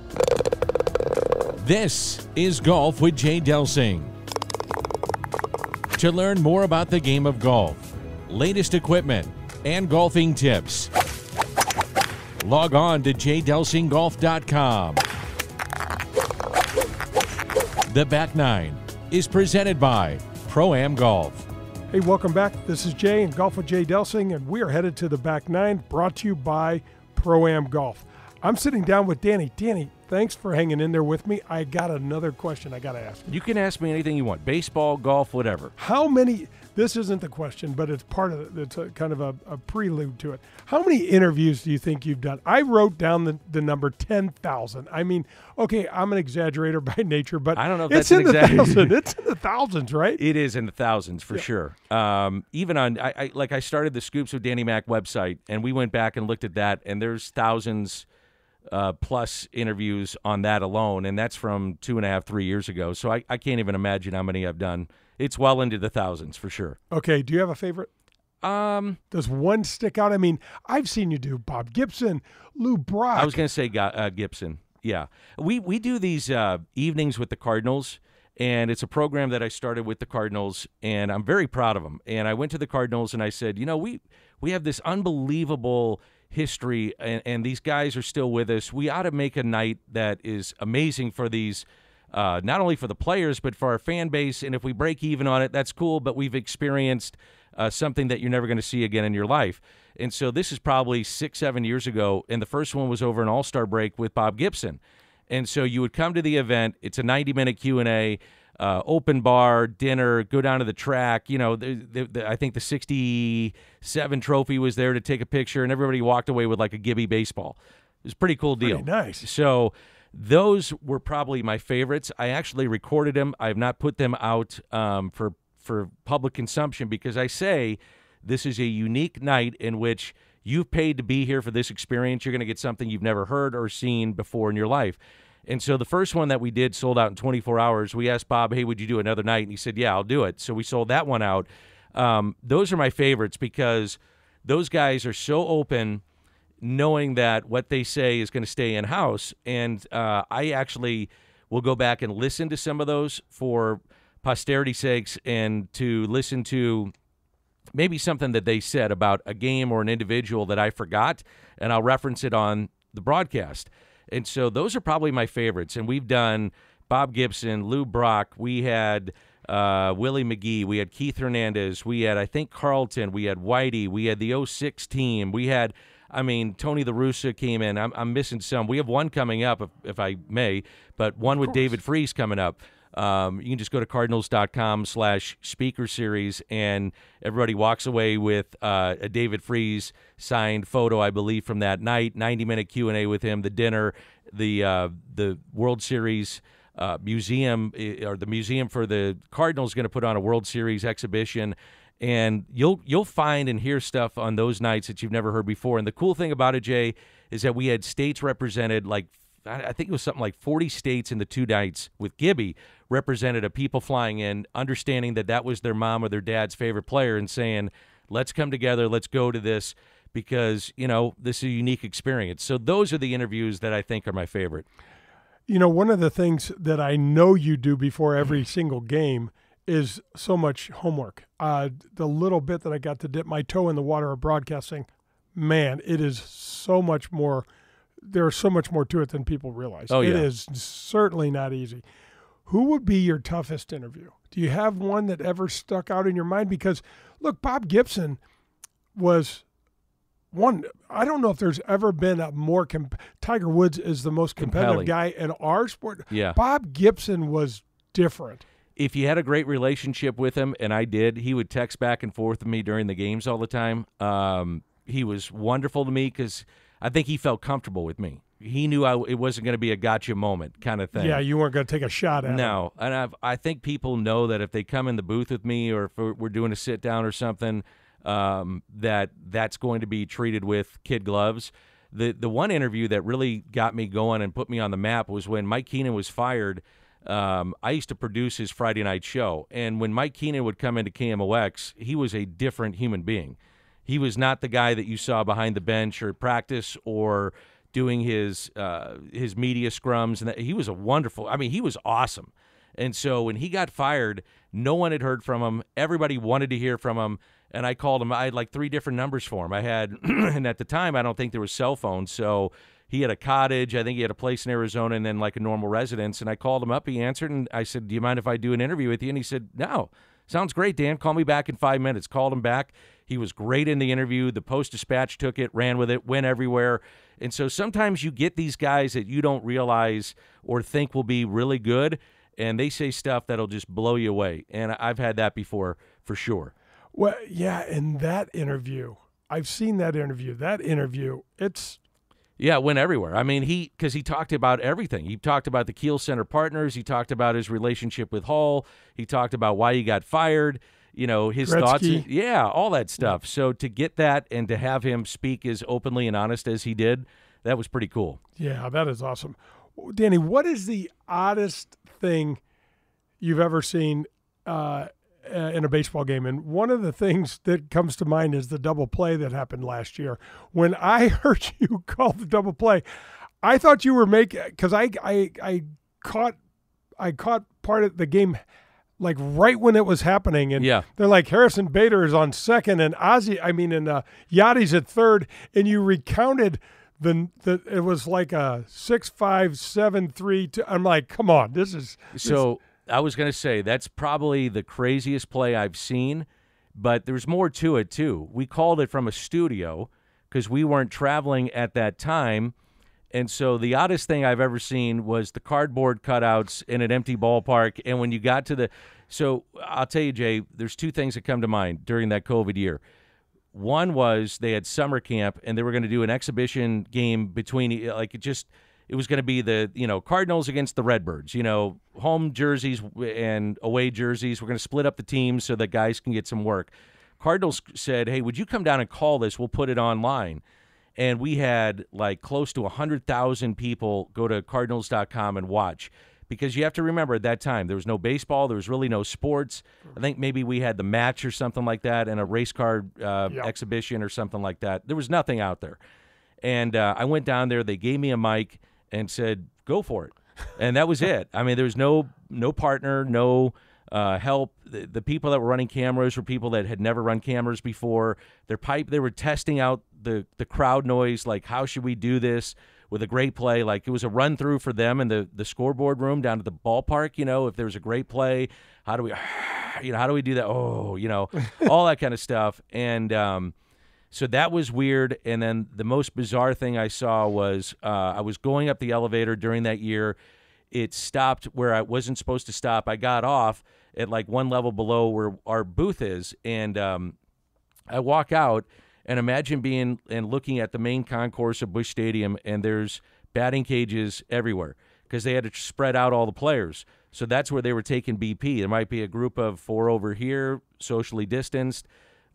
This is Golf with Jay Delsing. To learn more about the game of golf, latest equipment, and golfing tips, log on to jdelsinggolf.com. The Back Nine is presented by Pro Am Golf. Hey, welcome back. This is Jay and Golf with Jay Delsing, and we are headed to the back nine, brought to you by Pro Am Golf. I'm sitting down with Danny. Danny, thanks for hanging in there with me. I got another question I got to ask. You can ask me anything you want baseball, golf, whatever. How many? This isn't the question, but it's part of it. It's a, kind of a, a prelude to it. How many interviews do you think you've done? I wrote down the, the number 10,000. I mean, okay, I'm an exaggerator <laughs> by nature, but I don't know if it's that's in an the thousand. <laughs> It's in the thousands, right? It is in the thousands for sure. Um, even on, I, I like I started the Scoops with Danny Mac website, and we went back and looked at that, and there's thousands uh, plus interviews on that alone, and that's from two and a half, three years ago. So I, I can't even imagine how many I've done. It's well into the thousands for sure. Okay, do you have a favorite? Um, Does one stick out? I mean, I've seen you do Bob Gibson, Lou Brock. I was going to say uh, Gibson. Yeah, we we do these uh, evenings with the Cardinals, and it's a program that I started with the Cardinals, and I'm very proud of them. And I went to the Cardinals and I said, you know, we we have this unbelievable history, and, and these guys are still with us. We ought to make a night that is amazing for these. Uh, not only for the players but for our fan base, and if we break even on it, that's cool. But we've experienced uh, something that you're never going to see again in your life. And so this is probably six, seven years ago, and the first one was over an All Star break with Bob Gibson. And so you would come to the event. It's a 90 minute Q and A, uh, open bar, dinner, go down to the track. You know, the, the, the, I think the 67 trophy was there to take a picture, and everybody walked away with like a Gibby baseball. It was a pretty cool deal. Pretty nice. So those were probably my favorites. I actually recorded them. I have not put them out um, for for public consumption because I say this is a unique night in which you've paid to be here for this experience. You're going to get something you've never heard or seen before in your life. And so the first one that we did sold out in 24 hours. We asked Bob, "Hey, would you do another night?" And he said, "Yeah, I'll do it." So we sold that one out. Um, those are my favorites because those guys are so open knowing that what they say is going to stay in house. And uh, I actually will go back and listen to some of those for posterity's sakes and to listen to maybe something that they said about a game or an individual that I forgot, and I'll reference it on the broadcast. And so those are probably my favorites. And we've done Bob Gibson, Lou Brock, we had uh, Willie McGee, we had Keith Hernandez, we had, I think, Carlton, we had Whitey, we had the 06 team, we had. I mean, Tony La Russa came in. I'm, I'm missing some. We have one coming up, if, if I may, but one with David Freese coming up. Um, you can just go to cardinals.com slash speaker series, and everybody walks away with uh, a David Freese signed photo, I believe, from that night. 90 minute Q and A with him, the dinner, the uh, the World Series. Uh, museum or the museum for the Cardinals is going to put on a World Series exhibition, and you'll you'll find and hear stuff on those nights that you've never heard before. And the cool thing about it, Jay, is that we had states represented like I think it was something like 40 states in the two nights with Gibby represented of people flying in, understanding that that was their mom or their dad's favorite player, and saying, "Let's come together, let's go to this." Because you know this is a unique experience. So those are the interviews that I think are my favorite. You know, one of the things that I know you do before every <laughs> single game is so much homework. Uh, the little bit that I got to dip my toe in the water of broadcasting, man, it is so much more. There's so much more to it than people realize. Oh, yeah. is certainly not easy. Who would be your toughest interview? Do you have one that ever stuck out in your mind? Because look, Bob Gibson was one. I don't know if there's ever been a more. Comp- Tiger Woods is the most competitive Compelling. guy in our sport. Yeah. Bob Gibson was different. if you had a great relationship with him, and I did, he would text back and forth with me during the games all the time. Um, he was wonderful to me because I think he felt comfortable with me. He knew I, it wasn't going to be a gotcha moment kind of thing. Yeah, you weren't going to take a shot at him. No, and I've, I think people know that if they come in the booth with me, or if we're, we're doing a sit down or something, um, that that's going to be treated with kid gloves. The the one interview that really got me going and put me on the map was when Mike Keenan was fired. Um, I used to produce his Friday night show, and when Mike Keenan would come into KMOX, he was a different human being. He was not the guy that you saw behind the bench or practice or doing his uh, his media scrums, and that, he was a wonderful. I mean, he was awesome. And so when he got fired, no one had heard from him. Everybody wanted to hear from him, and I called him. I had like three different numbers for him. I had, <clears throat> and at the time, I don't think there was cell phones, so he had a cottage. I think he had a place in Arizona, and then like a normal residence. And I called him up. He answered, and I said, "Do you mind if I do an interview with you?" And he said, "No." Sounds great, Dan. Call me back in five minutes. Called him back. He was great in the interview. The Post Dispatch took it, ran with it, went everywhere. And so sometimes you get these guys that you don't realize or think will be really good, and they say stuff that'll just blow you away. And I've had that before for sure. Well, yeah, in that interview, I've seen that interview. That interview, it's Yeah, it went everywhere. I mean, he because he talked about everything. He talked about the Kiel Center partners. He talked about his relationship with Hull. He talked about why he got fired. You know, his thoughts. Yeah, all that stuff. So to get that and to have him speak as openly and honest as he did, that was pretty cool. yeah, that is awesome. Danny, what is the oddest thing you've ever seen uh, uh, in a baseball game? And one of the things that comes to mind is the double play that happened last year. When I <laughs> heard you call the double play, I thought you were making because I, I I caught I caught part of the game like right when it was happening, and Yeah. they're like Harrison Bader is on second, and Ozzy, I mean, and uh, Yadi's at third, and you recounted the the it was like a six five seven three two. I'm like, come on, this is So I was going to say that's probably the craziest play I've seen, but there's more to it too. We called it from a studio because we weren't traveling at that time. And so the oddest thing I've ever seen was the cardboard cutouts in an empty ballpark. And when you got to the, so I'll tell you, Jay, there's two things that come to mind during that COVID year. One was they had summer camp and they were going to do an exhibition game between eh, like it just it was going to be the you know Cardinals against the Redbirds, you know, home jerseys and away jerseys. We're going to split up the teams so that guys can get some work. Cardinals said, "Hey, would you come down and call this? We'll put it online." And we had like close to 100,000 people go to cardinals.com and watch because you have to remember at that time there was no baseball, there was really no sports. I think maybe we had the match or something like that and a race car uh, Yeah. exhibition or something like that. There was nothing out there. And uh, I went down there, they gave me a mic and said, "Go for it." And that was it. I mean, there was no no partner, no uh, help. The, the people that were running cameras were people that had never run cameras before. Their pipe, they were testing out the the crowd noise. Like, how should we do this with a great play? Like, it was a run through for them in the the scoreboard room down at the ballpark. You know, if there was a great play, how do we, <sighs> you know, how do we do that? Oh, you know, <laughs> all that kind of stuff. And um, so that was weird. And then the most bizarre thing I saw was uh, I was going up the elevator during that year. It stopped where I wasn't supposed to stop. I got off at like one level below where our booth is, and um, I walk out and imagine being and looking at the main concourse of Busch Stadium, and there's batting cages everywhere because they had to spread out all the players. So that's where they were taking BP. There might be a group of four over here, socially distanced.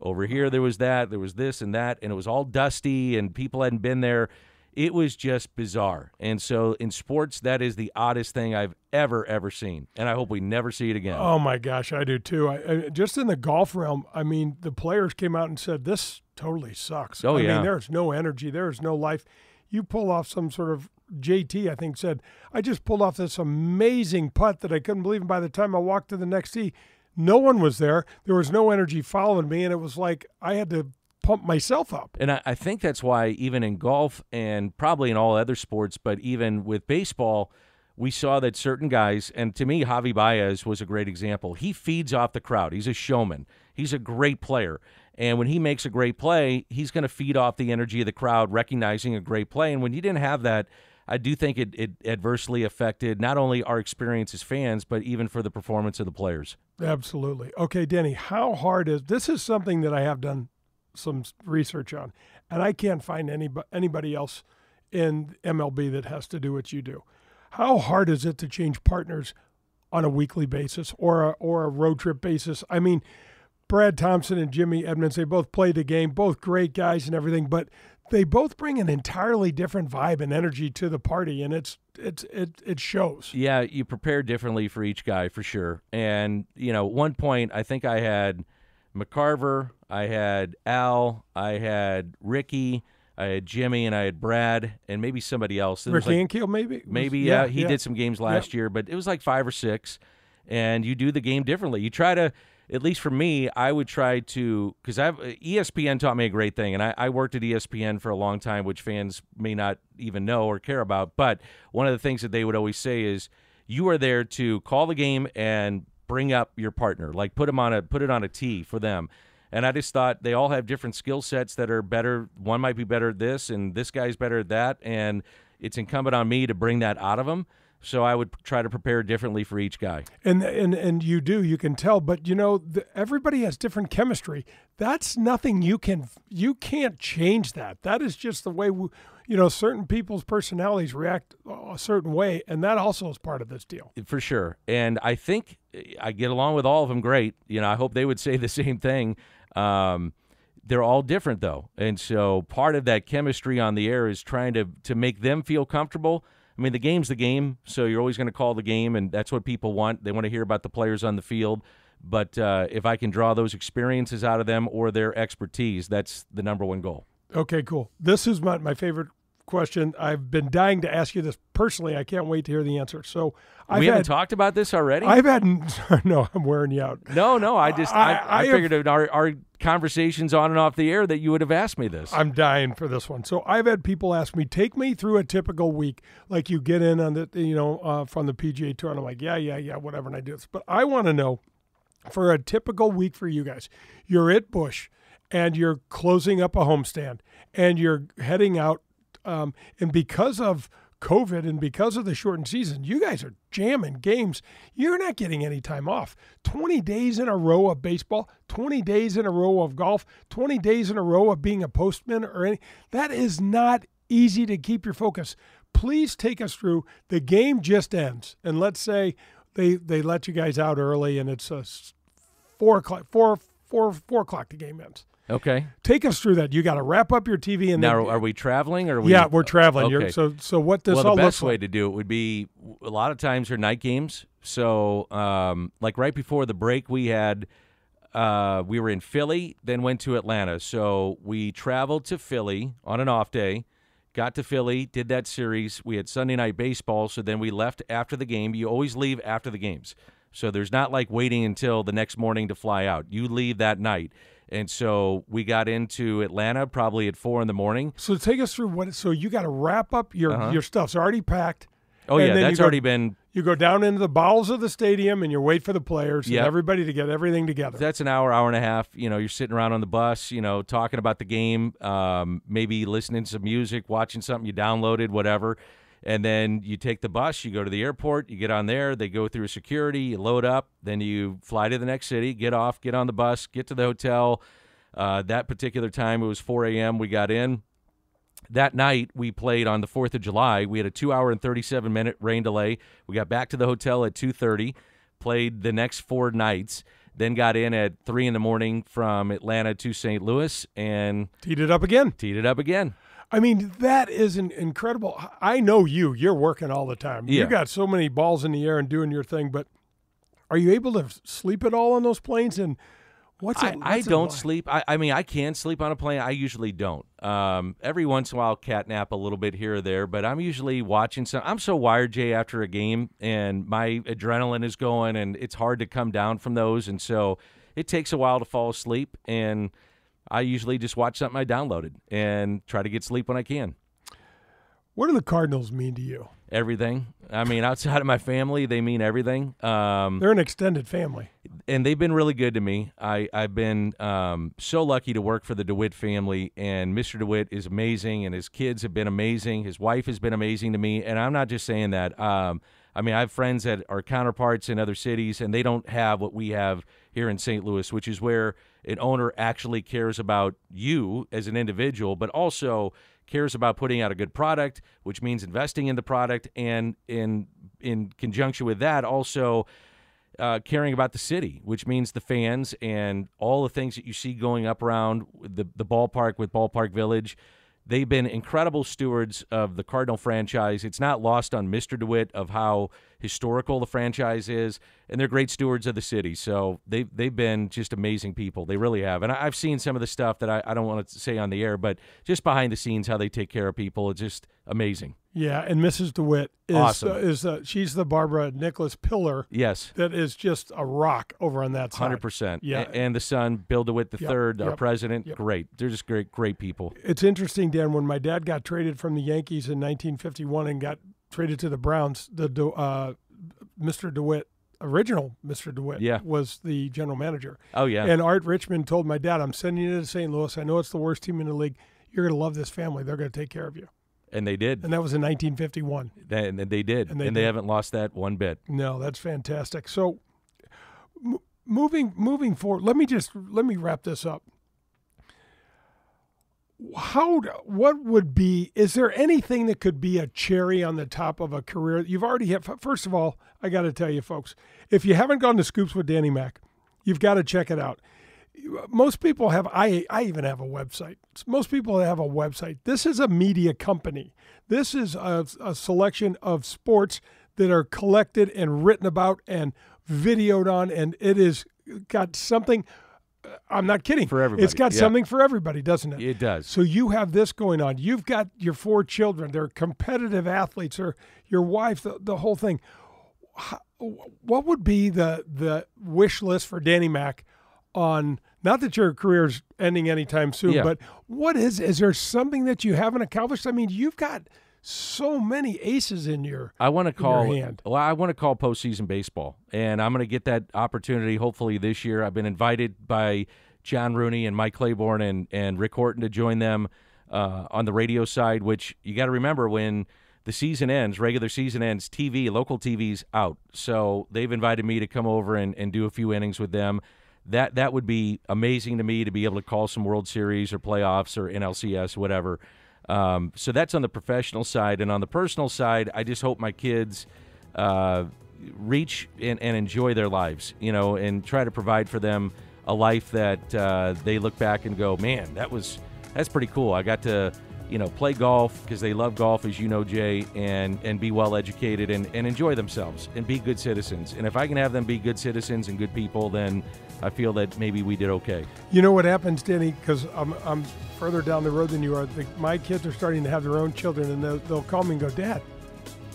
Over here, there was that, there was this and that, and it was all dusty, and people hadn't been there. It was just bizarre. And so in sports, that is the oddest thing I've ever, ever seen. And I hope we never see it again. Oh my gosh, I do too. I, I, just in the golf realm, I mean, the players came out and said this totally sucks. Oh, I yeah. mean, there's no energy, there's no life. You pull off some sort of JT, I think said, I just pulled off this amazing putt that I couldn't believe. And by the time I walked to the next tee, no one was there. There was no energy following me, and it was like I had to pump myself up. And I, I think that's why even in golf and probably in all other sports, but even with baseball, we saw that certain guys, and to me, Javi Baez was a great example. He feeds off the crowd. He's a showman. He's a great player. And when he makes a great play, he's going to feed off the energy of the crowd, recognizing a great play. And when you didn't have that, I do think it, it adversely affected not only our experience as fans, but even for the performance of the players. Absolutely. Okay, Denny, how hard is this? Is something that I have done some research on, and I can't find any anybody else in MLB that has to do what you do. How hard is it to change partners on a weekly basis or a, or a road trip basis? I mean, Brad Thompson and Jimmy Edmonds, they both played the game, both great guys and everything, but they both bring an entirely different vibe and energy to the party, and it's it's it it shows. Yeah, you prepare differently for each guy for sure. And you know, one point I think I had McCarver, I had Al, I had Ricky. I had Jimmy and I had Brad and maybe somebody else. Ricky like, Ankiel, maybe. Maybe yeah, he yeah. did some games last year, but it was like five or six. And you do the game differently. You try to at least for me, I would try to because I've ESPN taught me a great thing, and I, I, worked at ESPN for a long time, which fans may not even know or care about. But one of the things that they would always say is, you are there to call the game and bring up your partner, like put them on a put it on a tee for them. And I just thought they all have different skill sets that are better. One might be better at this, and this guy's better at that, and it's incumbent on me to bring that out of them. So I would try to prepare differently for each guy. And and and you do, you can tell. But you know, the, everybody has different chemistry. That's nothing you can you can't change that. That is just the way we, you know certain people's personalities react a certain way, and that also is part of this deal. For sure. And I think eh, I get along with all of them great. You know, I hope they would <laughs> say the same thing. Um, they're all different though, and so part of that chemistry on the air is trying to to make them feel comfortable I mean, the game's the game, so you're always going to call the game, and that's what people want. They want to hear about the players on the field. But uh, if I can draw those experiences out of them or their expertise, that's the number one goal. Okay, cool. This is my, my favorite question. I've been dying to ask you this personally. I can't wait to hear the answer. So I've we haven't had, talked about this already. I've had <laughs> no. I'm wearing you out. No, no. I just I, I, I figured have, our our conversations on and off the air that you would have asked me this. I'm dying for this one. So I've had people ask me, take me through a typical week, like you get in on the you know uh, from the PGA Tour, and I'm like, yeah, yeah, yeah, whatever, and I do this. But I want to know for a typical week for you guys. You're at Busch and you're closing up a homestand and you're heading out um, and because of COVID and because of the shortened season, you guys are jamming games. You're not getting any time off. 20 days in a row of baseball, 20 days in a row of golf, 20 days in a row of being a postman or any that is not easy to keep your focus. Please take us through. The game just ends. And let's say they they let you guys out early and it's a four o'clock four four four o'clock the game ends. Okay. Take us through that. You got to wrap up your TV and now then, are we traveling or we, Yeah, we're traveling. Okay. You're, so so what this well, all the best way like? to do it would be a lot of times are night games. So um, like right before the break we had uh, we were in Philly, then went to Atlanta. So we traveled to Philly on an off day, got to Philly, did that series. We had Sunday night baseball, so then we left after the game. You always leave after the games. So there's not like waiting until the next morning to fly out. You leave that night. And so we got into Atlanta probably at four in the morning. So take us through what. So you got to wrap up your uh-huh. your stuff's already packed. Oh yeah, that's go, already been. You go down into the bowels of the stadium and you wait for the players yep. and everybody to get everything together. That's an hour, hour and a half. You know, you're sitting around on the bus, you know, talking about the game, um, maybe listening to some music, watching something you downloaded, whatever and then you take the bus, you go to the airport, you get on there, they go through security, you load up, then you fly to the next city, get off, get on the bus, get to the hotel. Uh, that particular time, it was 4 a.m. We got in. That night, we played on the 4th of July. We had a two hour and 37 minute rain delay. We got back to the hotel at 2.30, played the next four nights, then got in at 3 in the morning from Atlanta to St. Louis and teed it up again. Teed it up again. I mean, that is an incredible. I know you. You're working all the time. Yeah. You got so many balls in the air and doing your thing, but are you able to sleep at all on those planes? And what's it? I, I don't like? sleep. I, I, mean, I can sleep on a plane. I usually don't. Um, every once in a while, cat nap a little bit here or there, but I'm usually watching some. I'm so wired, Jay, after a game, and my adrenaline is going, and it's hard to come down from those, and so it takes a while to fall asleep and I usually just watch something I downloaded and try to get sleep when I can. What do the Cardinals mean to you? Everything. I mean, outside of my family, they mean everything. Um, They're an extended family, and they've been really good to me. I I've been um, so lucky to work for the DeWitt family, and Mr. DeWitt is amazing, and his kids have been amazing. His wife has been amazing to me, and I'm not just saying that. Um, I mean, I have friends that are counterparts in other cities, and they don't have what we have here in St. Louis, which is where an owner actually cares about you as an individual, but also cares about putting out a good product, which means investing in the product, and in in conjunction with that, also uh, caring about the city, which means the fans and all the things that you see going up around the the ballpark with Ballpark Village. They've been incredible stewards of the Cardinal franchise. It's not lost on Mr. DeWitt of how historical the franchise is, and they're great stewards of the city. So they they've been just amazing people. They really have. And I've seen some of the stuff that I, I don't want to say on the air, but just behind the scenes, how they take care of people. It's just amazing. Yeah, and Mrs. DeWitt is Awesome. uh, is uh, she's the Barbara Nicholas pillar Yes. that is just a rock over on that side. Hundred percent. Yeah. and the son, Bill DeWitt the Yep, third, our president. yep. Great. They're just great, great people. It's interesting, Dan. When my dad got traded from the Yankees in 1951 and got traded to the Browns, the uh, Mr. DeWitt, original Mr. DeWitt, Yeah. was the general manager. Oh yeah. And Art Richmond told my dad, "I'm sending you to St. Louis. I know it's the worst team in the league. You're going to love this family. They're going to take care of you." and they did. And that was in 1951. They- And they did. And And they they, haven't lost that one bit. No, that's fantastic. So, m- moving moving forward, let me just let me wrap this up. How what would be is there anything that could be a cherry on the top of a career? You've already had first of all, I got to tell you folks, if you haven't gone to Scoops with Danny Mac, you've got to check it out. Most people have I I even have a website. Most people have a website. This is a media company. This is a, a selection of sports that are collected and written about and videoed on and it is got something I'm not kidding. For everybody, It's got yeah. something for everybody, doesn't it? It does. So you have this going on. You've got your four children. They're competitive athletes, or your wife, the, the whole thing. How- What would be the the wish list for Danny Mac on? Not that your career's ending anytime soon, Yeah. but what is? Is there something that you haven't accomplished? I mean, you've got so many aces in your. I want to call. hand. Well, I want to call postseason baseball, and I'm going to get that opportunity hopefully this year. I've been invited by John Rooney and Mike Claiborne and and Rick Horton to join them uh, on the radio side. Which you got to remember when the season ends, regular season ends, TV, local TV's out. So they've invited me to come over and, and do a few innings with them. That that would be amazing to me to be able to call some World Series or playoffs or NLCS, whatever. Um, so that's on the professional side, and on the personal side, I just hope my kids uh, reach and, and enjoy their lives, you know, and try to provide for them a life that uh, they look back and go, man, that was that's pretty cool. I got to, you know, play golf because they love golf, as you know, Jay, and and be well educated and, and enjoy themselves and be good citizens. And if I can have them be good citizens and good people, then I feel that maybe we did okay. You know what happens, Denny? Because I'm I'm further down the road than you are. The, my kids are starting to have their own children, and they'll, they'll call me and go, Dad.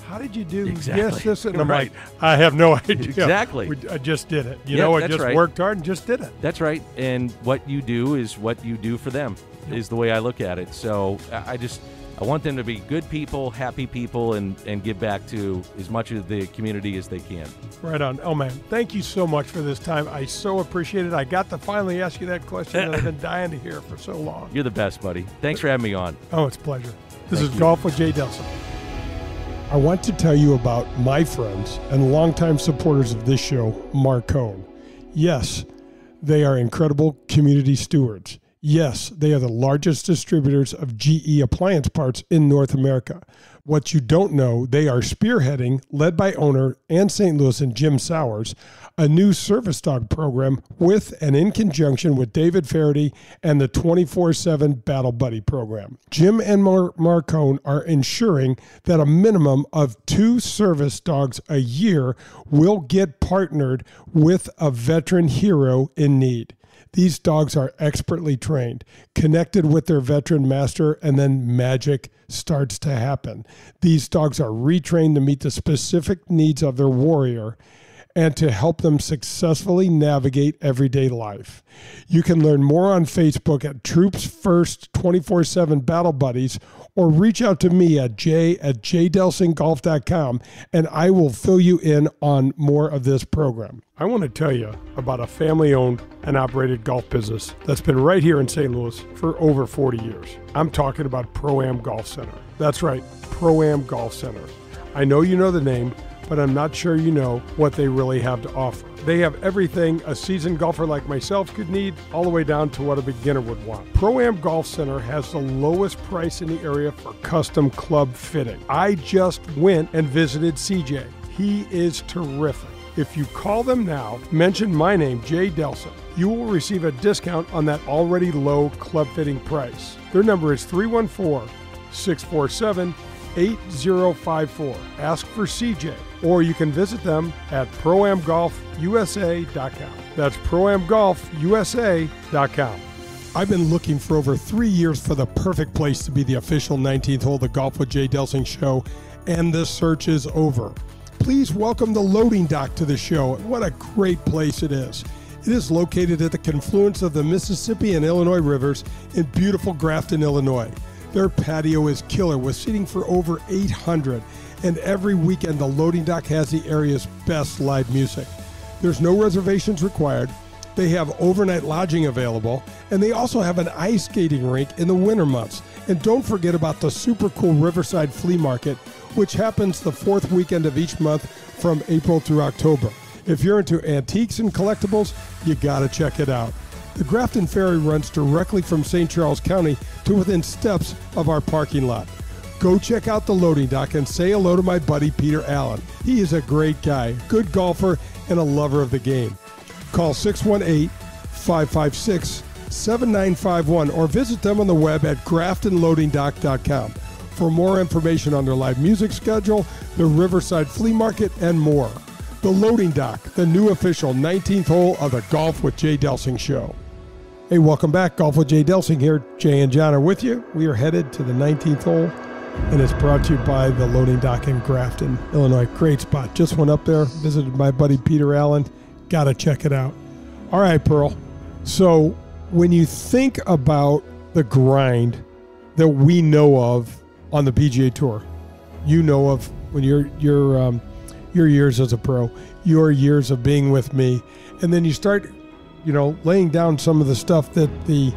How did you do Exactly. this, this, and I'm Right. like, I have no <laughs> idea. Exactly. We- I just did it. You Yeah, know, I just right. worked hard and just did it. That's right. And what you do is what you do for them, is the way I look at it. So I just, I want them to be good people, happy people, and, and give back to as much of the community as they can. Right on. Oh man, thank you so much for this time. I so appreciate it. I got to finally ask you that question that I've been <laughs> dying to hear for so long. You're the best, buddy. Thanks for having me on. Oh, it's a pleasure. This Thank is you. Golf with Jay Delsing. I want to tell you about my friends and longtime supporters of this show, Marcone. Yes, they are incredible community stewards. Yes, they are the largest distributors of GE appliance parts in North America. What you don't know, they are spearheading, led by owner and St. Louis and Jim Sowers, a new service dog program with and in conjunction with David Faraday and the 24 7 Battle Buddy program. Jim and Mar- Marcone are ensuring that a minimum of two service dogs a year will get partnered with a veteran hero in need. These dogs are expertly trained, connected with their veteran master, and then magic starts to happen. These dogs are retrained to meet the specific needs of their warrior and to help them successfully navigate everyday life. You can learn more on Facebook at Troops First 24 7 Battle Buddies or reach out to me at j at jdelsingolf.com and I will fill you in on more of this program. I want to tell you about a family owned and operated golf business that's been right here in St. Louis for over 40 years. I'm talking about Pro Am Golf Center. That's right, Pro Am Golf Center. I know you know the name, but I'm not sure you know what they really have to offer. They have everything a seasoned golfer like myself could need, all the way down to what a beginner would want. Pro Am Golf Center has the lowest price in the area for custom club fitting. I just went and visited CJ. He is terrific. If you call them now, mention my name, Jay Delsing, you will receive a discount on that already low club fitting price. Their number is 314 647 8054. Ask for CJ, or you can visit them at proamgolfusa.com. That's proamgolfusa.com. I've been looking for over three years for the perfect place to be the official 19th hole of the Golf with Jay Delsing show, and this search is over. Please welcome the loading dock to the show. What a great place it is. It is located at the confluence of the Mississippi and Illinois rivers in beautiful Grafton, Illinois. Their patio is killer with seating for over 800, and every weekend the loading dock has the area's best live music. There's no reservations required. They have overnight lodging available, and they also have an ice skating rink in the winter months. And don't forget about the super cool Riverside Flea Market, which happens the fourth weekend of each month from April through October. If you're into antiques and collectibles, you gotta check it out. The Grafton Ferry runs directly from St. Charles County to within steps of our parking lot. Go check out the loading dock and say hello to my buddy Peter Allen. He is a great guy, good golfer, and a lover of the game. Call 618 556 7951 or visit them on the web at graftonloadingdock.com for more information on their live music schedule, the Riverside Flea Market, and more. The Loading Dock, the new official 19th hole of the Golf with Jay Delsing show. Hey, welcome back. Golf with Jay Delsing here. Jay and John are with you. We are headed to the 19th hole, and it's brought to you by the Loading Dock in Grafton, Illinois. Great spot. Just went up there, visited my buddy Peter Allen. Got to check it out. All right, Pearl. So, when you think about the grind that we know of on the PGA Tour, you know of when your your um, your years as a pro, your years of being with me, and then you start, you know, laying down some of the stuff that the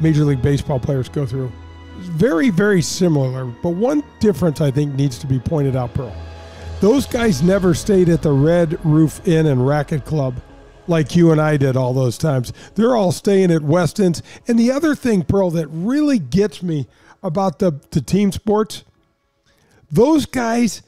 Major League Baseball players go through. Very very similar, but one difference I think needs to be pointed out, Pearl. Those guys never stayed at the Red Roof Inn and Racket Club like you and I did all those times. They're all staying at Westin's. And the other thing, Pearl, that really gets me about the, the team sports, those guys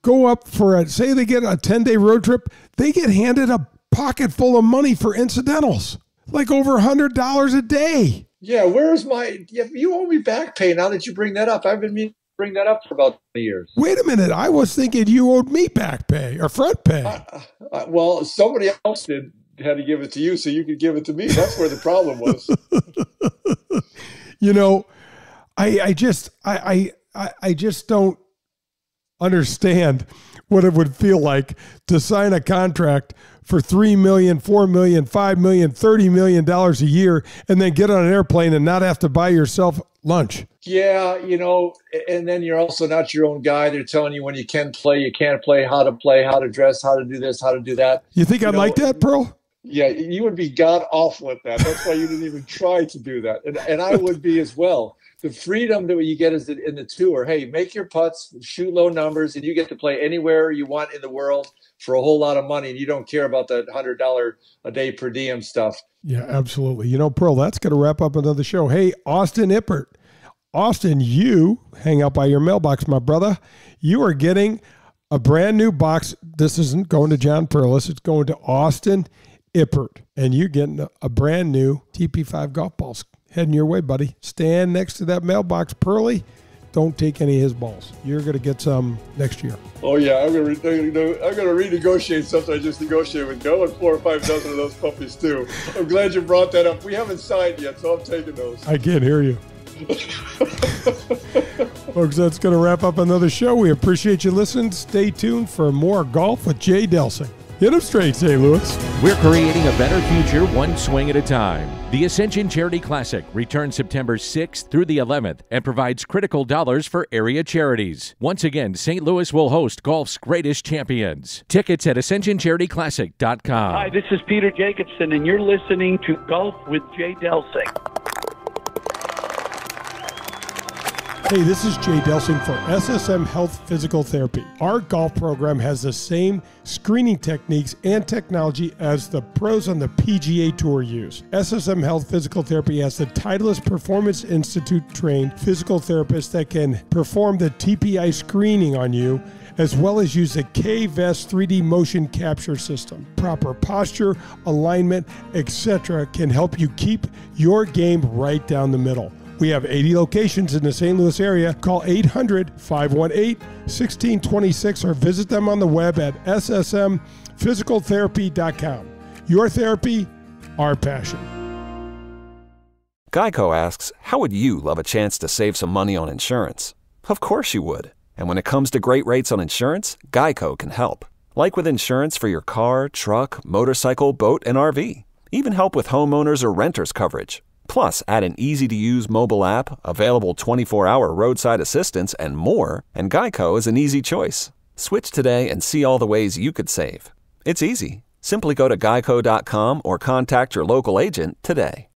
go up for a, say they get a 10 day road trip, they get handed a pocket full of money for incidentals, like over a $100 a day. Yeah, where's my? Yeah, you owe me back pay now that you bring that up. I've been meaning to bring that up for about 20 years. Wait a minute. I was thinking you owed me back pay or front pay. Uh, uh, well, somebody else did had to give it to you so you could give it to me. That's where the problem was. <laughs> you know, I I just I I I just don't understand what it would feel like to sign a contract for three million, four million, five million, thirty million dollars a year, and then get on an airplane and not have to buy yourself lunch. Yeah, you know, and then you're also not your own guy. They're telling you when you can play, you can't play, how to play, how to dress, how to do this, how to do that. You think You I'd know, like that, Pearl? Yeah, you would be god awful at that. That's why you didn't even try to do that, and and I would be as well. The freedom that you get is in the tour. Hey, make your putts, shoot low numbers, and you get to play anywhere you want in the world for a whole lot of money, and you don't care about that hundred dollar a day per diem stuff. Yeah, absolutely. You know, Pearl, that's going to wrap up another show. Hey, Austin Ippert. Austin, you hang out by your mailbox, my brother. You are getting a brand new box. This isn't going to John Perlis, it's going to Austin Ippert. And you're getting a brand new TP5 golf balls heading your way, buddy. Stand next to that mailbox, Pearly. Don't take any of his balls. You're going to get some next year. Oh yeah, I'm gonna, re- I'm gonna renegotiate something I just negotiated with Joe and four or five dozen of those puppies too. I'm glad you brought that up. We haven't signed yet, so I'm taking those. I can't hear you. Folks, that's going to wrap up another show. We appreciate you listening. Stay tuned for more golf with Jay Delsing. Hit him straight, St. Louis. We're creating a better future one swing at a time. The Ascension Charity Classic returns September 6th through the 11th and provides critical dollars for area charities. Once again, St. Louis will host golf's greatest champions. Tickets at ascensioncharityclassic.com. Hi, this is Peter Jacobsen, and you're listening to Golf with Jay Delsing. Hey, this is Jay Delsing for SSM Health Physical Therapy. Our golf program has the same screening techniques and technology as the pros on the PGA Tour use. SSM Health Physical Therapy has the Titleist Performance Institute trained physical therapists that can perform the TPI screening on you as well as use the K-Vest 3D motion capture system. Proper posture, alignment, etc. can help you keep your game right down the middle. We have 80 locations in the St. Louis area. Call 800 518 1626 or visit them on the web at ssmphysicaltherapy.com. Your therapy, our passion. Geico asks, How would you love a chance to save some money on insurance? Of course you would. And when it comes to great rates on insurance, Geico can help. Like with insurance for your car, truck, motorcycle, boat, and RV. Even help with homeowners or renters coverage. Plus, add an easy to use mobile app, available 24 hour roadside assistance, and more, and Geico is an easy choice. Switch today and see all the ways you could save. It's easy. Simply go to geico.com or contact your local agent today.